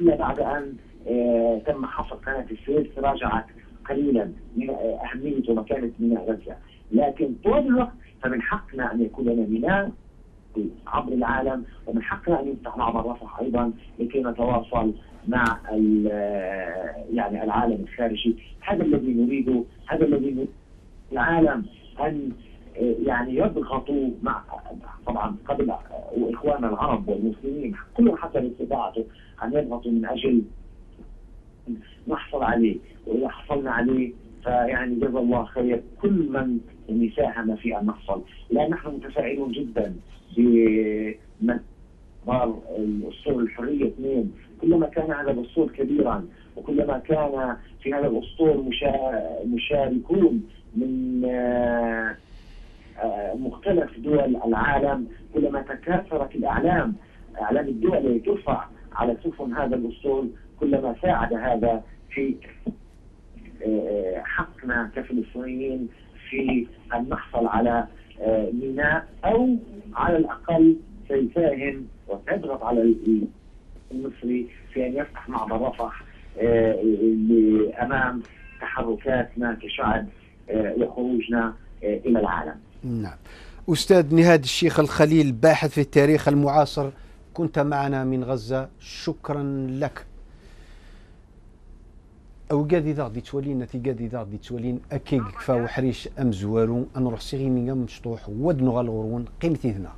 إلا بعد أن آه، تم حفر قناة السويس تراجعت قليلا من آه، أهمية ومكانة ميناء غزة لكن طول الوقت فمن حقنا أن يكون لنا ميناء عبر العالم ومن حقنا ان يفتح معبر رفح أيضا لكي نتواصل مع يعني العالم الخارجي. هذا الذي نريده هذا الذي العالم أن يعني يضغطوا مع طبعا قبل واخواننا العرب والمسلمين كلهم حسب استطاعته أن يضغطوا من أجل نحصل عليه وإذا حصلنا عليه فيعني جزا الله خير كل من ساهم في أن نحصل. لأن نحن متفائلون جدا. بمن بار الأسطول الحرية اثنين. كلما كان هذا الأسطول كبيرا وكلما كان في هذا الأسطول مشا- مشاركون من آه، مختلف دول العالم كلما تكاثرت الأعلام أعلام الدول ترفع على سفن هذا الأسطول كلما ساعد هذا في آه، حقنا كفلسطينيين في ان نحصل على ميناء أو على الأقل سيساهم وتضغط على ال- المصري في أن يفتح معبر رفح آه، امام تحركاتنا كشعب آه، وخروجنا آه، إلى العالم. نعم. أستاذ نهاد الشيخ الخليل باحث في التاريخ المعاصر كنت معنا من غزة. شكرا لك. أو قادي ذا دي تولين نتي قادي ذا دي تولين أكيد كفا وحريش أم زوارو نروح سيغي مينغا مشطوح ودنو غالغورون قيمتي ذنا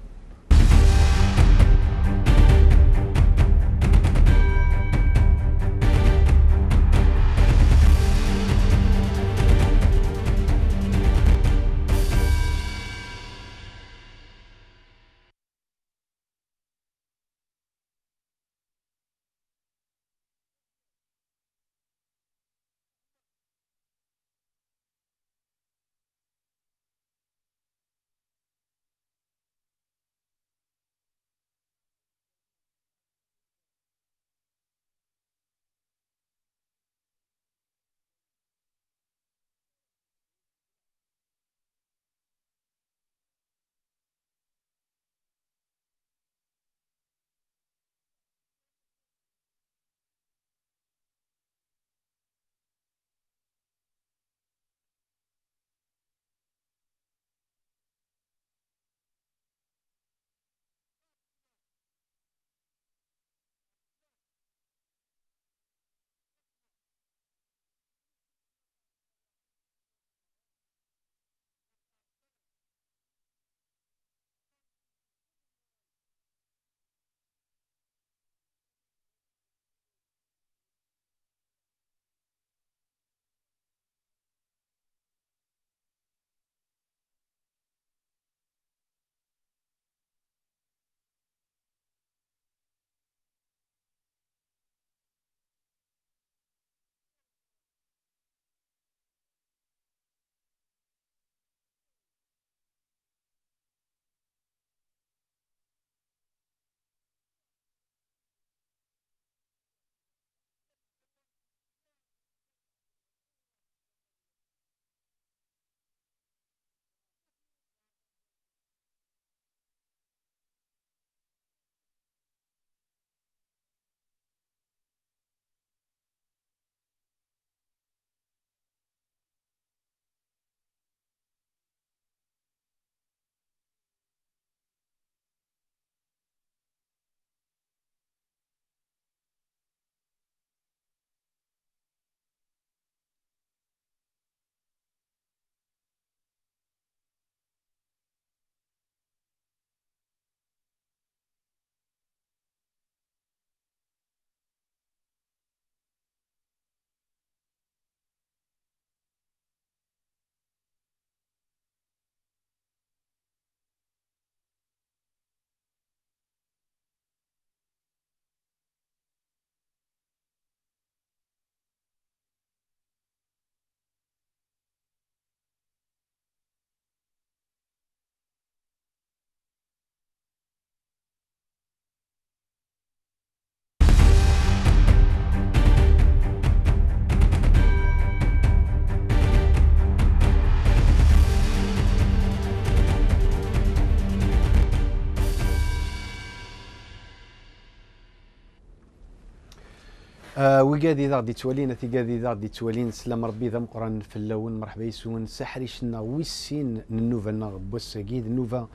آه وقادي ذا غادي تولينا تي قادي ذا غادي تولين سلام ربي ذا مقران في اللون. مرحبا يسون. سحريشنا ويسين. النوفا نا بوساكيد النوفا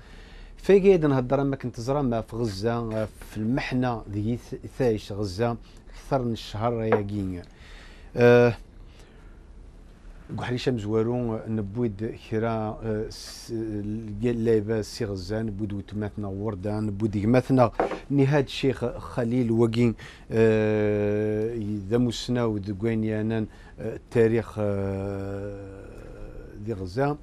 فايقيد نهضر. ما كنت زرا في غزة آه، في المحنة ذي ثايش غزة. أكثر من الشهر ياكين آه قحريشه مزوارو نبويد كرا آه، س- اللعيبه سي غزه نبويد وتماتنا ورده نبويد يماتنا نهاد الشيخ خليل وقين آه، ذا مسنا ودقوينيانا آه، التاريخ دي غزة.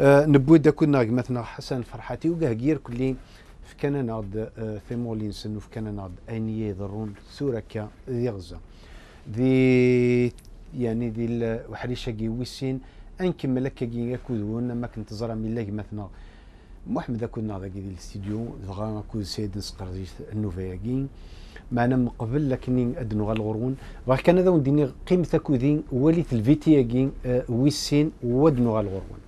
آه، نبويد كنا مثلا حسن فرحاتي وقهقير كلي في نعد ثيمولين سن في نعد اني يضرون سوركا دي غزة. ذي يعني ذي الوحريشة جي ويسين انكمل لك جي يكودون ما كنت زرا من الله مثلا محمد كنا ذاك ديال الاستديو دغا كود سيد نسقر النوفياكين معنا من قبل لكن أدنو غالغرون بغا كان هذا ونديني قيمة كودين وليت الفيتياكين آه، ويسين ودنو غالغرون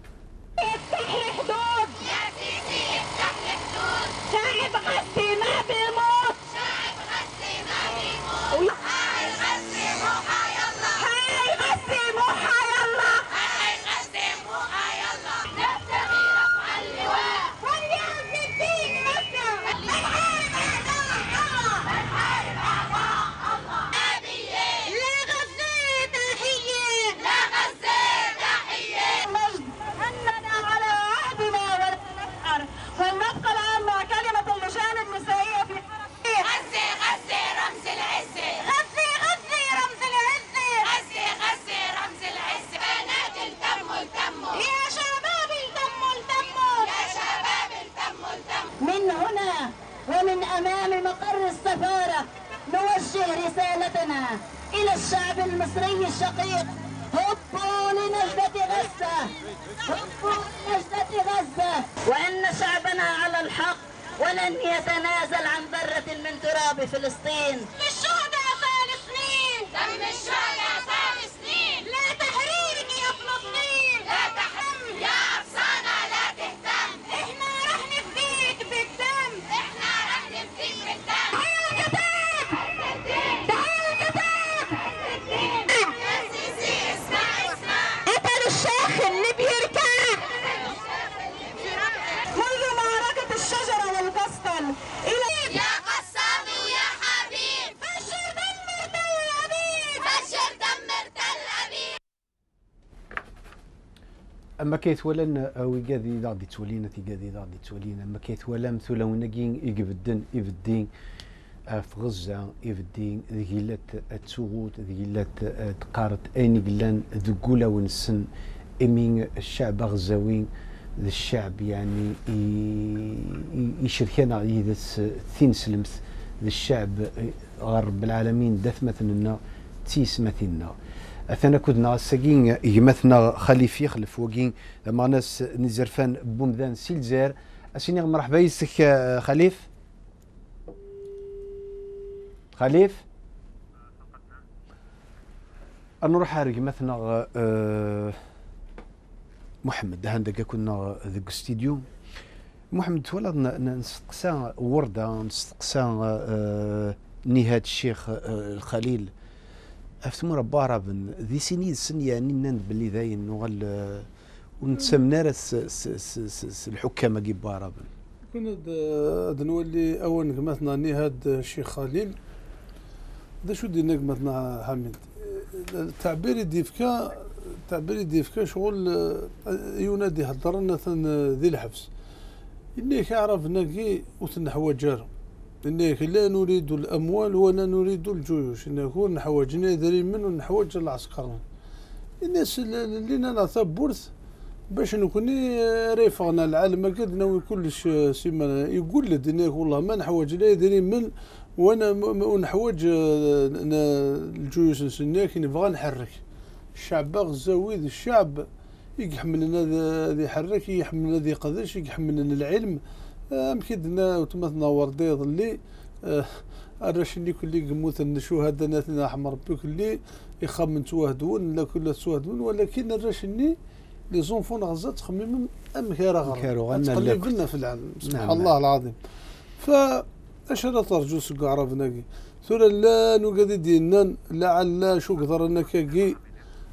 اما كيتولن اوي قادي ذا غادي تولينا تي قادي ذا غادي تولينا اما كيتولى مثلا وناكين يقبدن يبدين آه، في غزة يبدين. ذيلات تسوغوت ذيلات آه، تقارت أين قلان ذقولا ونسن. إمين الشعب غزاوي الشعب يعني يشركنا إذا ثين سلمت ذا الشعب آه، غرب العالمين دث مثلنا تيس مثلنا اثنا كدنا ساكين يمثنا خليف يخلف وكين ما ناس نزرفان بومدان سيلزير. أسيني مرحبا يسك آه، خليف؟ خليف؟ نروح هارج مثلا آه، محمد. هندقة كنا ذيك استديو محمد ن- نستقسى وردة نستقسى آه، نهاد الشيخ آه، الخليل. افتمو ربا رابن ذي سنين سن يعني نان بلي ذاين نغل آه، ونتسمنا س- الحكام كي بارابن كنا د- د نولي اول مثلا نهاد الشيخ خليل دا شو دينا مثلا حميد التعبير ديفكا تعبير ديفكا شغل آه، ينادي هضرنا ذي الحبس إنك يعرف نقي وتنحوى جار إنك لا نريد الأموال ولا نريد الجيوش. إنك نحوج نادرين من ونحوج العسكر. الناس اللي أنا ثبورث باش نكوني ريفقنا العالم قد ناوي كلش سيما يقول لي والله ما نحوج نادرين من وأنا ونحوج آه، الجيوش نسناك نبغى نحرك. الشعب غزاوي ذي الشعب يحمل لنا ذا- ذي حرك يحمل لنا ذي قدش يحمل لنا العلم. آه، مكيدنا وتمثنا ورديض اللي آه، الرشني كلي قموت الشهداء ناتنا أحمر ربي كلي يخمن توهدون لا كل توهدون ولكن الرشني لي زونفون غزة تخمم ام كارو غرا غنا تقلب لاكت. لنا في العالم سبحان نعم، الله. العظيم. فاش لا ترجو سكو عرفنا ثورة لا نقدر دينا لعل شو قدر انك كي؟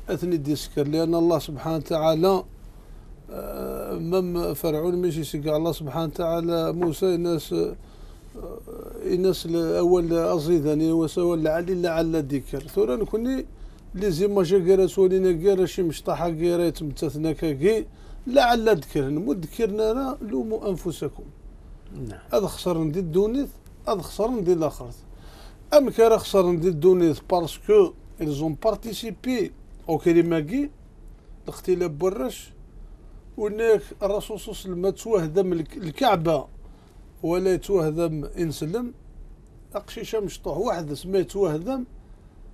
أثني ديسكر لأن الله سبحانه وتعالى مم فرعون ماشي سقى الله سبحانه وتعالى. موسى الناس الناس الأول أزيدني وسوى لعلي لعل ذكر ثورة نكوني لي زيما جا كيرا سولينا كيرا شي مشطحة كيرا يتمتثنا كي لعل ذكر نمو ذكرنا أنا لوموا أنفسكم. نعم. هذا خسر ندي الدونيت هذا خسر ندي الآخر أم كان خسر ندي الدونيت باسكو ils ont participé أو كلمة كي الاختلاف وهناك الرسول صلى الله عليه وسلم توهدم الك- الكعبة ولا يتوهدم انسلم أقشيشة مشطوح واحد اسمه يتوهدم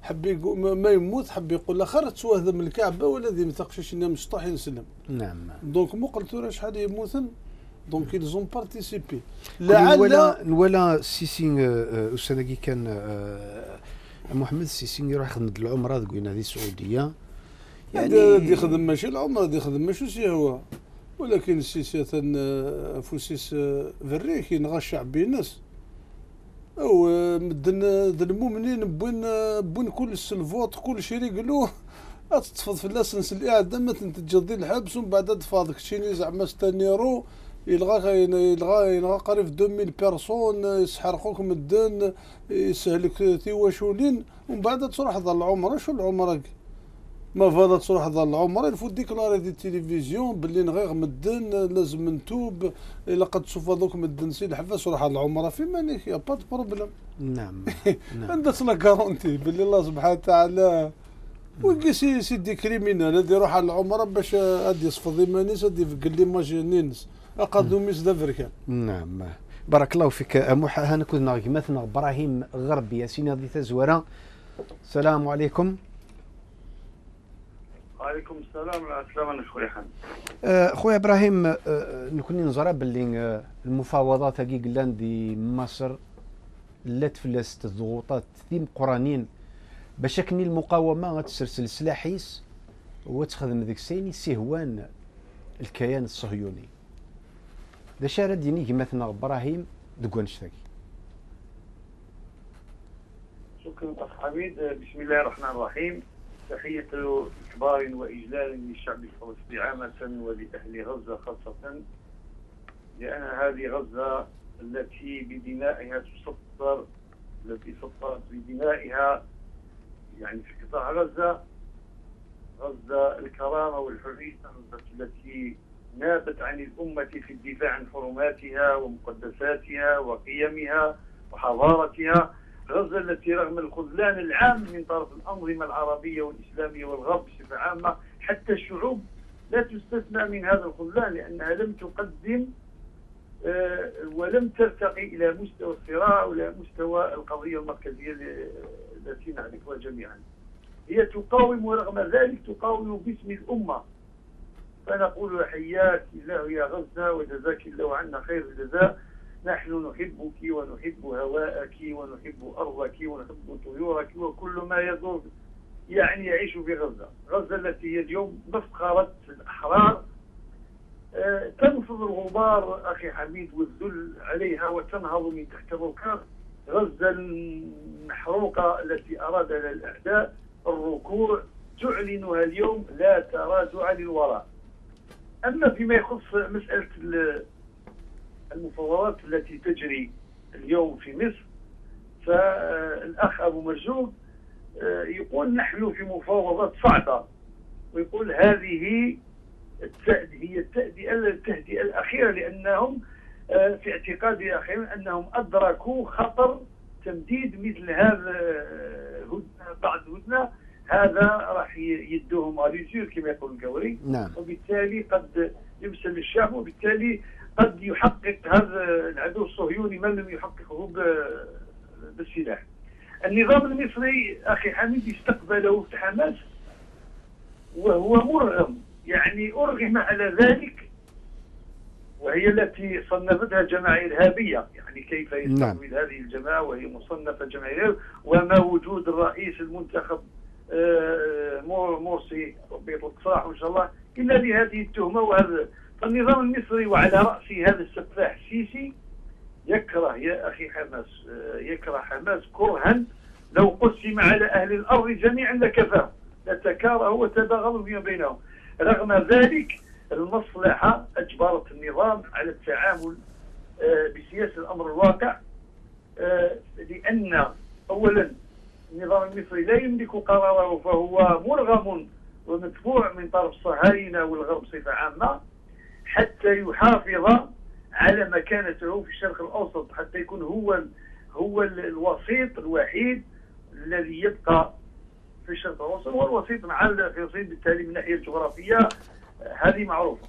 حب ما- ما يموت حب يقول لا خير توهدم الكعبة ولا ذي متقشيش إنه مشطوح ينسلم نعم. دونك مو قلت له شحال يموتن؟ دونك ils ont participé. نولا نولا السيسي آه، أستاذ كي كان آه، محمد السيسي يروح يخدم العمره تقولنا هذه السعوديه يعني دي خدم ماشي العمر دي خدم ماشي سي هو؟ ولكن السياسة آه، فوسيس آه، فري كي غا الشعب الناس. أو آه، مدن المؤمنين بوين آه، بوين كل الفوت كل شيء يقولوه. تتفض في اللاسنس الإعدام تنتج الحبس ومن بعد تفاضك شيني زعما ستانيرو. يلغى يلغى يلغى قريب 2000 بيرسون يسحرقوك مدن يسهلك تيواشولين ومن بعد تروح ظل العمره شو العمره ما فاضت تروح ظل العمره الفو ديكلاري دي التلفزيون باللي نغير مدن لازم نتوب إلا قد تشوف هذوك مدن سي الحفاس روح العمره في مانيك يا با بروبليم. نعم نعم. عندك لا كارونتي باللي الله سبحانه وتعالى. وكي سي سي دي كريمينال هادي يروح على العمره باش هادي يصفض إيمانيس هادي يفقل لي ماجينينس اقادو ميس دافركان نعم. بارك الله فيك أموحة هانا كنا غيماتنا إبراهيم غربي ياسين هذه تزوره السلام عليكم. وعليكم السلام أنا خويا حمد آه، خويا إبراهيم آه، نكوني نزرى باللي المفاوضات هكي قلان دي مصر لا تفلست الضغوطات ثيم قرانين باش كني المقاومة غتسلسل سلاحيس وتخدم ذيك السيني سهوان الكيان الصهيوني. دا شارع ديني كيماتنا إبراهيم دقوان شتاكي شكرا أخ حميد بسم الله الرحمن الرحيم. تحية إكبار وإجلال للشعب الفلسطيني عامة ولأهل غزة خاصة لأن هذه غزة التي بدمائها تسطر التي سطرت بدمائها يعني في قطاع غزة غزة الكرامة والحرية التي نابت عن الأمة في الدفاع عن حرماتها ومقدساتها وقيمها وحضارتها. غزة التي رغم الخذلان العام من طرف الأنظمة العربية والإسلامية والغرب بصفة عامة حتى الشعوب لا تستثنى من هذا الخذلان لأنها لم تقدم آه، ولم ترتقي إلى مستوى الصراع وإلى مستوى القضية المركزية التي نعرفها جميعا. هي تقاوم ورغم ذلك تقاوم باسم الأمة. فنقول حياك الله يا غزة وجزاك الله عنا خير الجزاء. نحن نحبك ونحب هواءك ونحب أرضك ونحب طيورك وكل ما يدور يعني يعيش في غزة. غزة التي هي اليوم مفخرة الأحرار. آه، تنفض الغبار أخي حميد والذل عليها وتنهض من تحت الركاب. غزة المحروقة التي أراد الأعداء. الركوع تعلنها اليوم لا تراجع للوراء أما فيما يخص مسألة المفاوضات التي تجري اليوم في مصر. فالأخ أبو مرزوق آه، يقول نحن في مفاوضات صعبة ويقول هذه التأدي هي التأدية التهدئة الأخيرة لأنهم آه، في اعتقادي أخيرا أنهم أدركوا خطر تمديد مثل هذا آه، هدنة بعد هدنة هذا راح يدوهم غاليزير كما يقول القوري. نعم. وبالتالي قد يمثل الشعب وبالتالي قد يحقق هذا العدو الصهيوني ما لم يحققه بالسلاح. النظام المصري أخي حميد استقبله بحماس وهو مرغم. يعني أرغم على ذلك وهي التي صنفتها جماعة إرهابية. يعني كيف يستقبل هذه الجماعة وهي مصنفة جماعة إرهابية وما وجود الرئيس المنتخب آه، مور- مرسي ربي يطلق إن شاء الله إلا بهذه التهمة وهذا فالنظام المصري وعلى رأسه هذا السفاح السيسي يكره يا أخي حماس آه، يكره حماس كرها لو قسم على أهل الأرض جميعا لكفاه لتكارهوا وتباغضوا فيما بينهم. رغم ذلك المصلحة أجبرت النظام على التعامل آه، بسياسة الأمر الواقع آه، لأن اولا النظام المصري لا يملك قراره فهو مرغم ومدفوع من طرف الصهاينه والغرب بصفة عامة. حتى يحافظ على مكانته في الشرق الأوسط حتى يكون هو هو الوسيط الوحيد الذي يبقى في الشرق الأوسط هو الوسيط مع فلسطين بالتالي من الناحيه الجغرافية آه، هذه معروفة.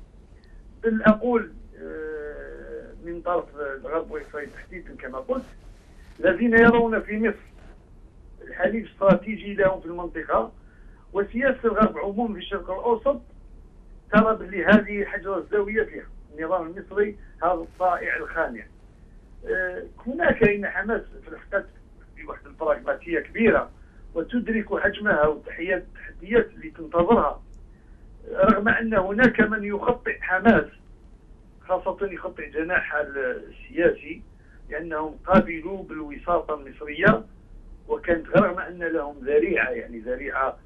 بل أقول آه، من طرف الغرب وإسرائيل تحديدا كما قلت الذين يرون في مصر الحليف استراتيجي لهم في المنطقة وسياسة الغرب عموما في الشرق الأوسط ترى باللي هذه حجره الزاوية فيها النظام المصري هذا الطائع الخانع. آه، هناك إن حماس في الحقيقة في واحد البراغماتية كبيرة وتدرك حجمها والتحديات التحديات اللي تنتظرها. رغم أن هناك من يخطئ حماس خاصة يخطئ جناحها السياسي لأنهم قابلوا بالوساطة المصرية وكانت رغم أن لهم ذريعة يعني ذريعة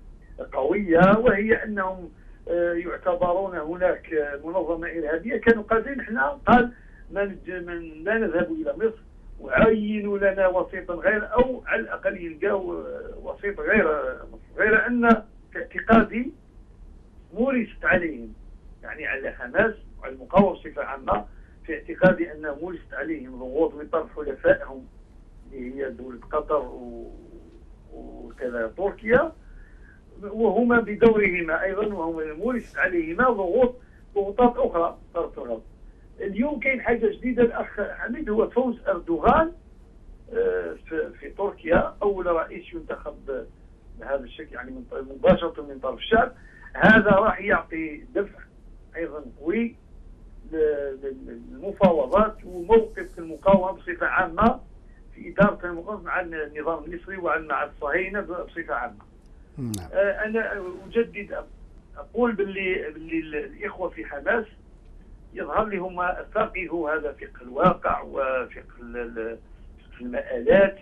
قوية وهي أنهم يعتبرون هناك منظمة إرهابية كانوا قادرين إحنا قال ما من لا نذهب إلى مصر وعينوا لنا وسيطا غير أو على الأقل يلقاو وسيط غير مصر غير أن اعتقادي مورست عليهم يعني على حماس وعلى المقاومة بصفة عامة في اعتقادي أن مورست عليهم ضغوط من طرف حلفائهم اللي هي دولة قطر. وكذا تركيا وهما بدورهما أيضا وهما مورست عليهما ضغوط ضغوطات أخرى طرف الغرب اليوم كاين حاجة جديدة الأخ حميد هو فوز أردوغان آه، في, في تركيا أول رئيس ينتخب بهذا الشكل يعني مباشرة من طرف الشعب هذا راح يعطي دفع أيضا قوي للمفاوضات وموقف المقاومة بصفة عامة في إدارة المقاومة مع النظام المصري ومع الصهاينه بصفة عامة. نعم. آه، أنا أجدد أقول باللي باللي الإخوة في حماس يظهر لي هما فقهوا هذا فقه الواقع وفقه المآلات.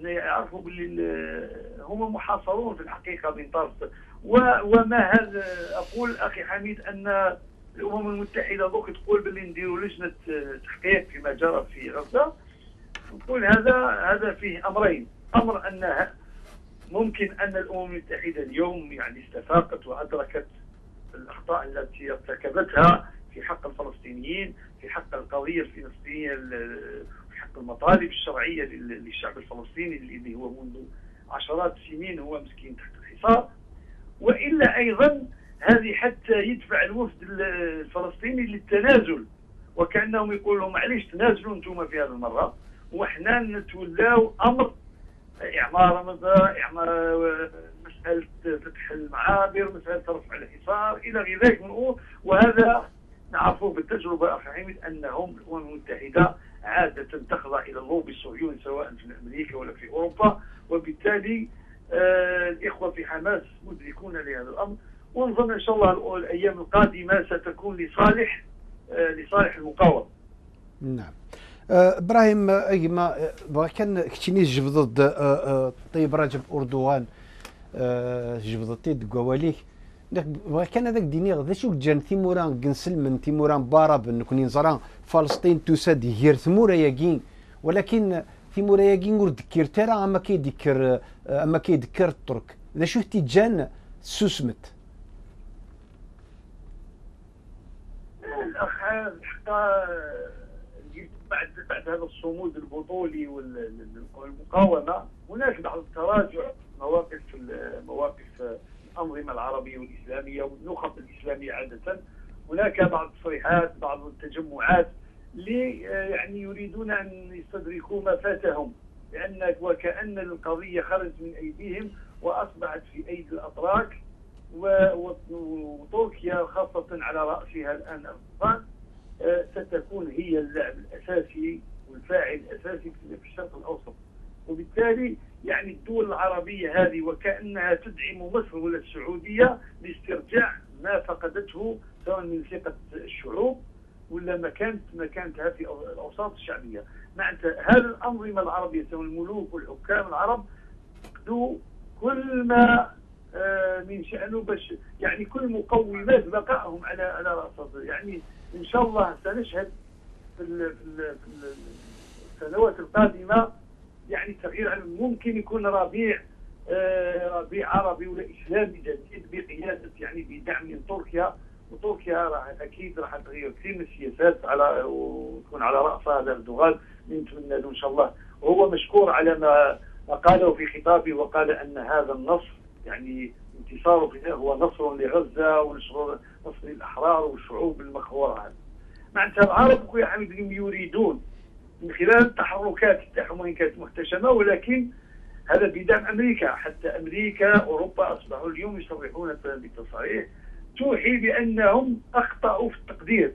يعرفوا باللي هما محاصرون في الحقيقة من طرف. وما هذا أقول أخي حميد أن الأمم المتحدة دوك تقول باللي نديروا لجنة تحقيق فيما جرى في غزة. نقول هذا هذا فيه أمرين. أمر ان ممكن أن الأمم المتحدة اليوم يعني استفاقت وأدركت الأخطاء التي ارتكبتها في حق الفلسطينيين في حق القضية الفلسطينيه في حق المطالب الشرعية للشعب الفلسطيني اللي هو منذ عشرات السنين هو مسكين تحت الحصار. وإلا أيضا هذه حتى يدفع الوفد الفلسطيني للتنازل وكأنهم يقولوا لهم معليش تنازلوا أنتم في هذه المرة وحنا نتولاو أمر اعمار مثلا إعمار مسألة فتح المعابر مسألة رفع الحصار إلى غير ذلك من الأمور وهذا نعرفه بالتجربة أخي حميد أنهم الأمم المتحدة عادة تخضع إلى اللوبي الصهيوني سواء في أمريكا ولا في أوروبا وبالتالي آه الإخوة في حماس مدركون لهذا الأمر ونظن إن شاء الله الأيام القادمة ستكون لصالح آه لصالح المقاومة. نعم. آه إبراهيم ايما كان كتشيني جبض آه طيب رجب أردوغان جبضتي دكواليك كان هذاك ديني غدا شو جان تيموران كنسل من تيموران باراب نكوني نزرا فلسطين تساد غير ثمورا ياكين. ولكن ثمورا ياكين ور ترى أما كيذكر أما كيذكر الترك. ذا شو تيجان سوسمت. الأخ بعد بعد هذا الصمود البطولي والمقاومة هناك بعض التراجع مواقف مواقف الأنظمة العربية والإسلامية والنخب الإسلامية عادة. هناك بعض التصريحات بعض التجمعات اللي يعني يريدون أن يستدركوا ما فاتهم لأن وكأن القضية خرجت من أيديهم وأصبحت في أيدي الأتراك وتركيا خاصة على رأسها الآن أردوغان آه، ستكون هي اللاعب الأساسي والفاعل الأساسي في الشرق الأوسط. وبالتالي يعني الدول العربية هذه وكأنها تدعم مصر ولا السعودية لاسترجاع ما فقدته سواء من ثقة الشعوب ولا مكانة مكانتها في الأوساط الشعبية. معناتها هذه الأنظمة العربية سواء الملوك والحكام العرب فقدوا كل ما آه، من شأنه باش يعني كل مقومات بقائهم على على رأس يعني إن شاء الله سنشهد في في في ال- السنوات القادمة. يعني تغيير ممكن يكون ربيع آه، ربيع عربي ولا إسلامي جديد بقيادة يعني بدعم من تركيا. وتركيا راح أكيد راح تغير كثير من السياسات على وتكون على راسها اردوغان نتمنى له إن شاء الله. وهو مشكور على ما قاله في خطابه وقال أن هذا النصر يعني انتصاره هو نصر لغزة ونصر نصر للاحرار والشعوب المقهوره هذه. معناتها العرب اليوم يريدون من خلال التحركات تاعهم وان كانت محتشمة ولكن هذا بدعم أمريكا. حتى أمريكا أوروبا أصبحوا اليوم يصرحون بتصاريح توحي بأنهم أخطأوا في التقدير.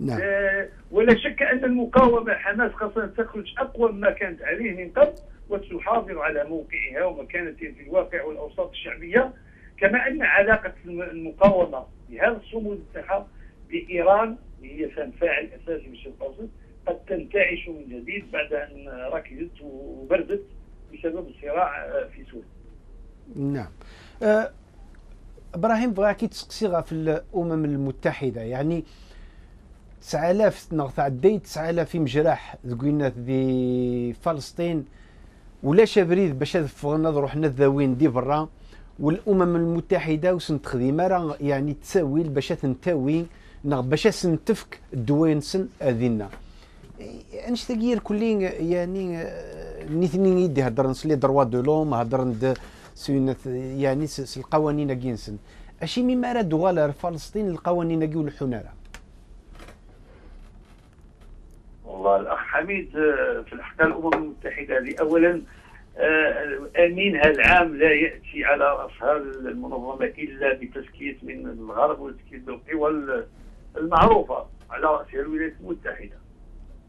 نعم. آه، ولا شك أن المقاومة حماس خاصة تخرج أقوى مما كانت عليه من قبل وتحافظ على موقعها ومكانتها في الواقع والأوساط الشعبية. كما أن علاقة الم- المقاومة بهذا الصمود تاعها بإيران اللي هي كان فاعل أساسي في الشرق الأوسط قد تنتعش من جديد بعد أن ركزت وبردت بسبب الصراع آه، في سوريا. نعم آه، إبراهيم بغا كي تسقسي في الأمم المتحدة يعني 9000 نغتعدي 9000 مجرح ذكوينا في فلسطين ولا شبريد باش فغنا روحنا ذاوين دي برا والأمم المتحدة وسن تخديم راه يعني تساوي باش تنتاوي نغ باش سنتفك الدوين سن اذينا انش تغيير كلين يعني نيثني يدي هضر نسلي دروا دو لوم سينة يعني القوانين كينسن أشي مما راه دوغالا فلسطين القوانين كي والحناره والله الأخ حميد آه، في الأحكام الأمم المتحدة اولا امينها العام لا يأتي على راس المنظمة إلا بتزكية من الغرب وتزكية بالقوى المعروفه على رأسها الولايات المتحدة.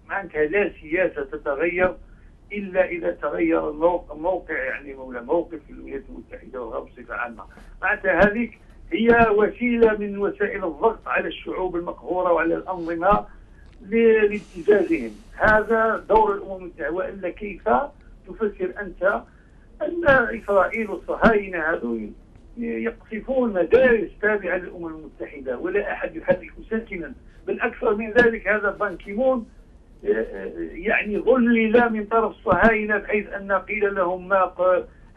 معناتها لا سياسة تتغير إلا إذا تغير الموقع, موقع يعني موقف الولايات المتحدة والغرب بصفة عامة. معناتها هذيك هي وسيلة من وسائل الضغط على الشعوب المقهورة وعلى الأنظمة لابتزازهم. هذا دور الأمم المتحدة وإلا كيف؟ تفسر أنت أن إسرائيل والصهاينة هذو يقصفون مدارس تابعة للأمم المتحدة ولا أحد يحرك ساكنا بل أكثر من ذلك هذا بان كيمون آه، آه، يعني ظلل من طرف الصهاينة بحيث أن قيل لهم ما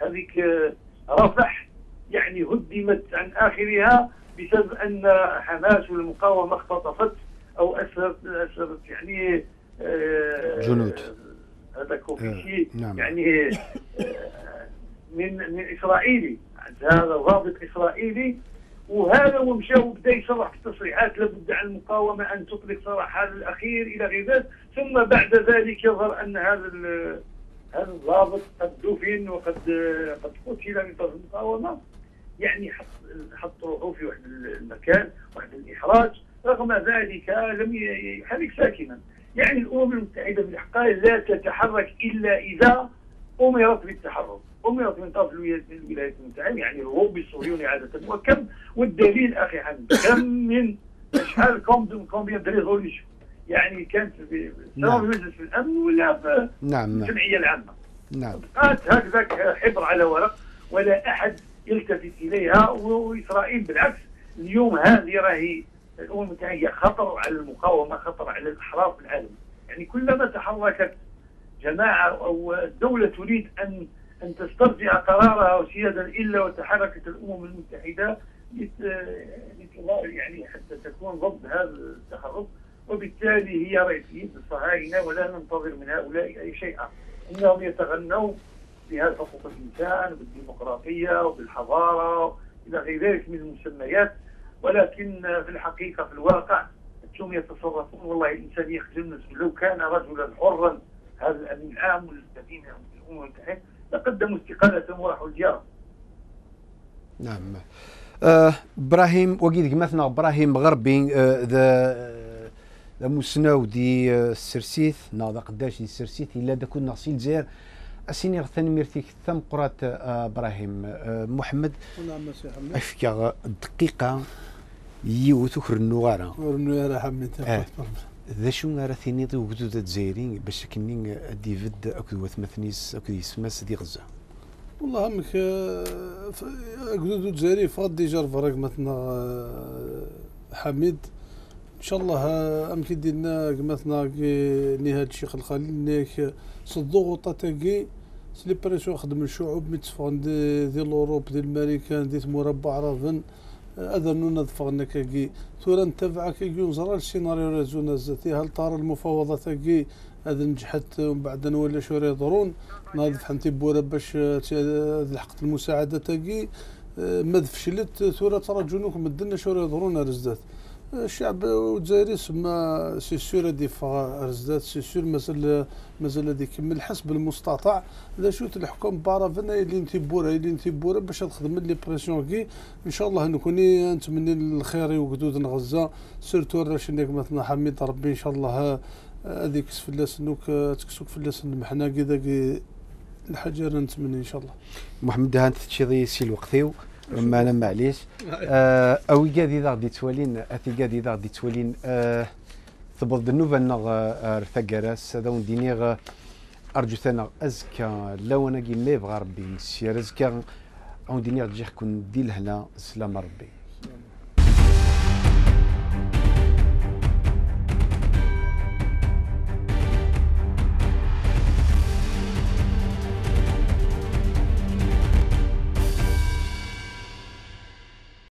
هذيك آه، رفح يعني هدمت عن آخرها بسبب أن حماس والمقاومة اختطفت أو أسرت أسرت يعني جنود. هذا كوفيشي آه، نعم. يعني آه، من من إسرائيلي هذا ضابط إسرائيلي وهذا هو مشى وبدأ يصرح في التصريحات لابد على المقاومة أن تطلق سراحها الأخير إلى غير ذلك ثم بعد ذلك يظهر أن هذا هذا الضابط قد دفن وقد قد قتل من طرف المقاومة. يعني حط حط روحه في واحد المكان واحد الإحراج. رغم ذلك لم يحرك ساكنا. يعني الأمم المتحده بالاحقاء لا تتحرك إلا إذا أمرت بالتحرك. أمرت من طرف الولايات المتحدة يعني اللوبي الصهيوني عادة. وكم والدليل أخي حمد كم من شحال comme combien de résolutions يعني كانت في سواء نعم. في مجلس الأمن ولا في نعم نعم. الجمعية العامة؟ نعم. بقات هكذاك حبر على ورق ولا أحد يلتفت إليها وإسرائيل بالعكس اليوم هذه راهي الأمم المتحده خطر على المقاومة خطر على الاحرار في العالم. يعني كلما تحركت جماعة أو دولة تريد ان أن تسترجع قرارها وسيادا إلا وتحركت الأمم المتحدة يعني حتى تكون ضد هذا التحرك وبالتالي هي يد الصهاينة ولا ننتظر من هؤلاء أي شيء إنهم يتغنوا بهذا حقوق الإنسان وبالديمقراطيه وبالحضارة إلى غير ذلك من المسميات. ولكن في الحقيقة في الواقع هم يتصرفون والله الإنسان يخجل نفسه. لو كان رجلا حرا هذا الامين العام والذين في الأمم المتحدة لقدموا استقالتهم وراحوا لديارهم نعم. آه، إبراهيم وقيد مثلا إبراهيم غربي آه، ذا ذا مسناو دي السرسيث. ناض قداش دي السرسيث إلا دا كنا غسيل جزائر أسيني غثاني ميرتيك ثم قرات آه، إبراهيم. محمد. نعم سي حمد افكا الدقيقه يوث كر النوارة ورنو يا راه حميت آه. ذا شو غارة ثيني ذو وجود الجزائري باش كني ديفيد اكو وثمثنيس اكو يسماس دي غزة. والله همك قدود جاري فغد ديجا الفرق مثلا آه، حميد. إن شاء الله آه، ام كي دينا مثلا نهاد الشيخ الخليل نيك صدوغ تاكي. سلي بريسيون خدم الشعوب متفقن دي, دي الاوروب دي الامريكان دي مربع رافن هذا نونا ضفغنا كي ثورا نتبع كي نزرى السيناريو رازونا زاتي هل طار المفاوضات كي هذا نجحت ومن بعد نولى شو يضرون؟ ناضف حنتي بورا باش لحقت المساعدة تاكي آه، ما فشلت ثورة ترى جنوك مدنا شو يضرون رزدات الشعب الجزائري سما سي دي فا رزدات سي سور مازال مازال هذه يكمل حسب المستطاع. إذا شوت الحكم بارا فينا اللي انت بورا اللي انت بورا باش تخدم لي بريسيون كي. إن شاء الله نكوني نتمنى الخير وقدود غزة. سيرتو راشنيك مثلا حميد ربي إن شاء الله هذيك فلاس نوك تكسوك فلاس المحنا كذا الحاجة نتمنى إن شاء الله. محمد هانت تشيضي سي الوقتيو ما أنا معليش. آه أو قادي ذا غادي توالين اثي قادي ذا غادي توالين آه ثبض النوفا نغ ثقراس هذا ونديني غ أرجو ثنا ازكى لو أنا كي ما يبغى ربي نسير ازكى ونديني رجع كون دي لهنا سلام ربي.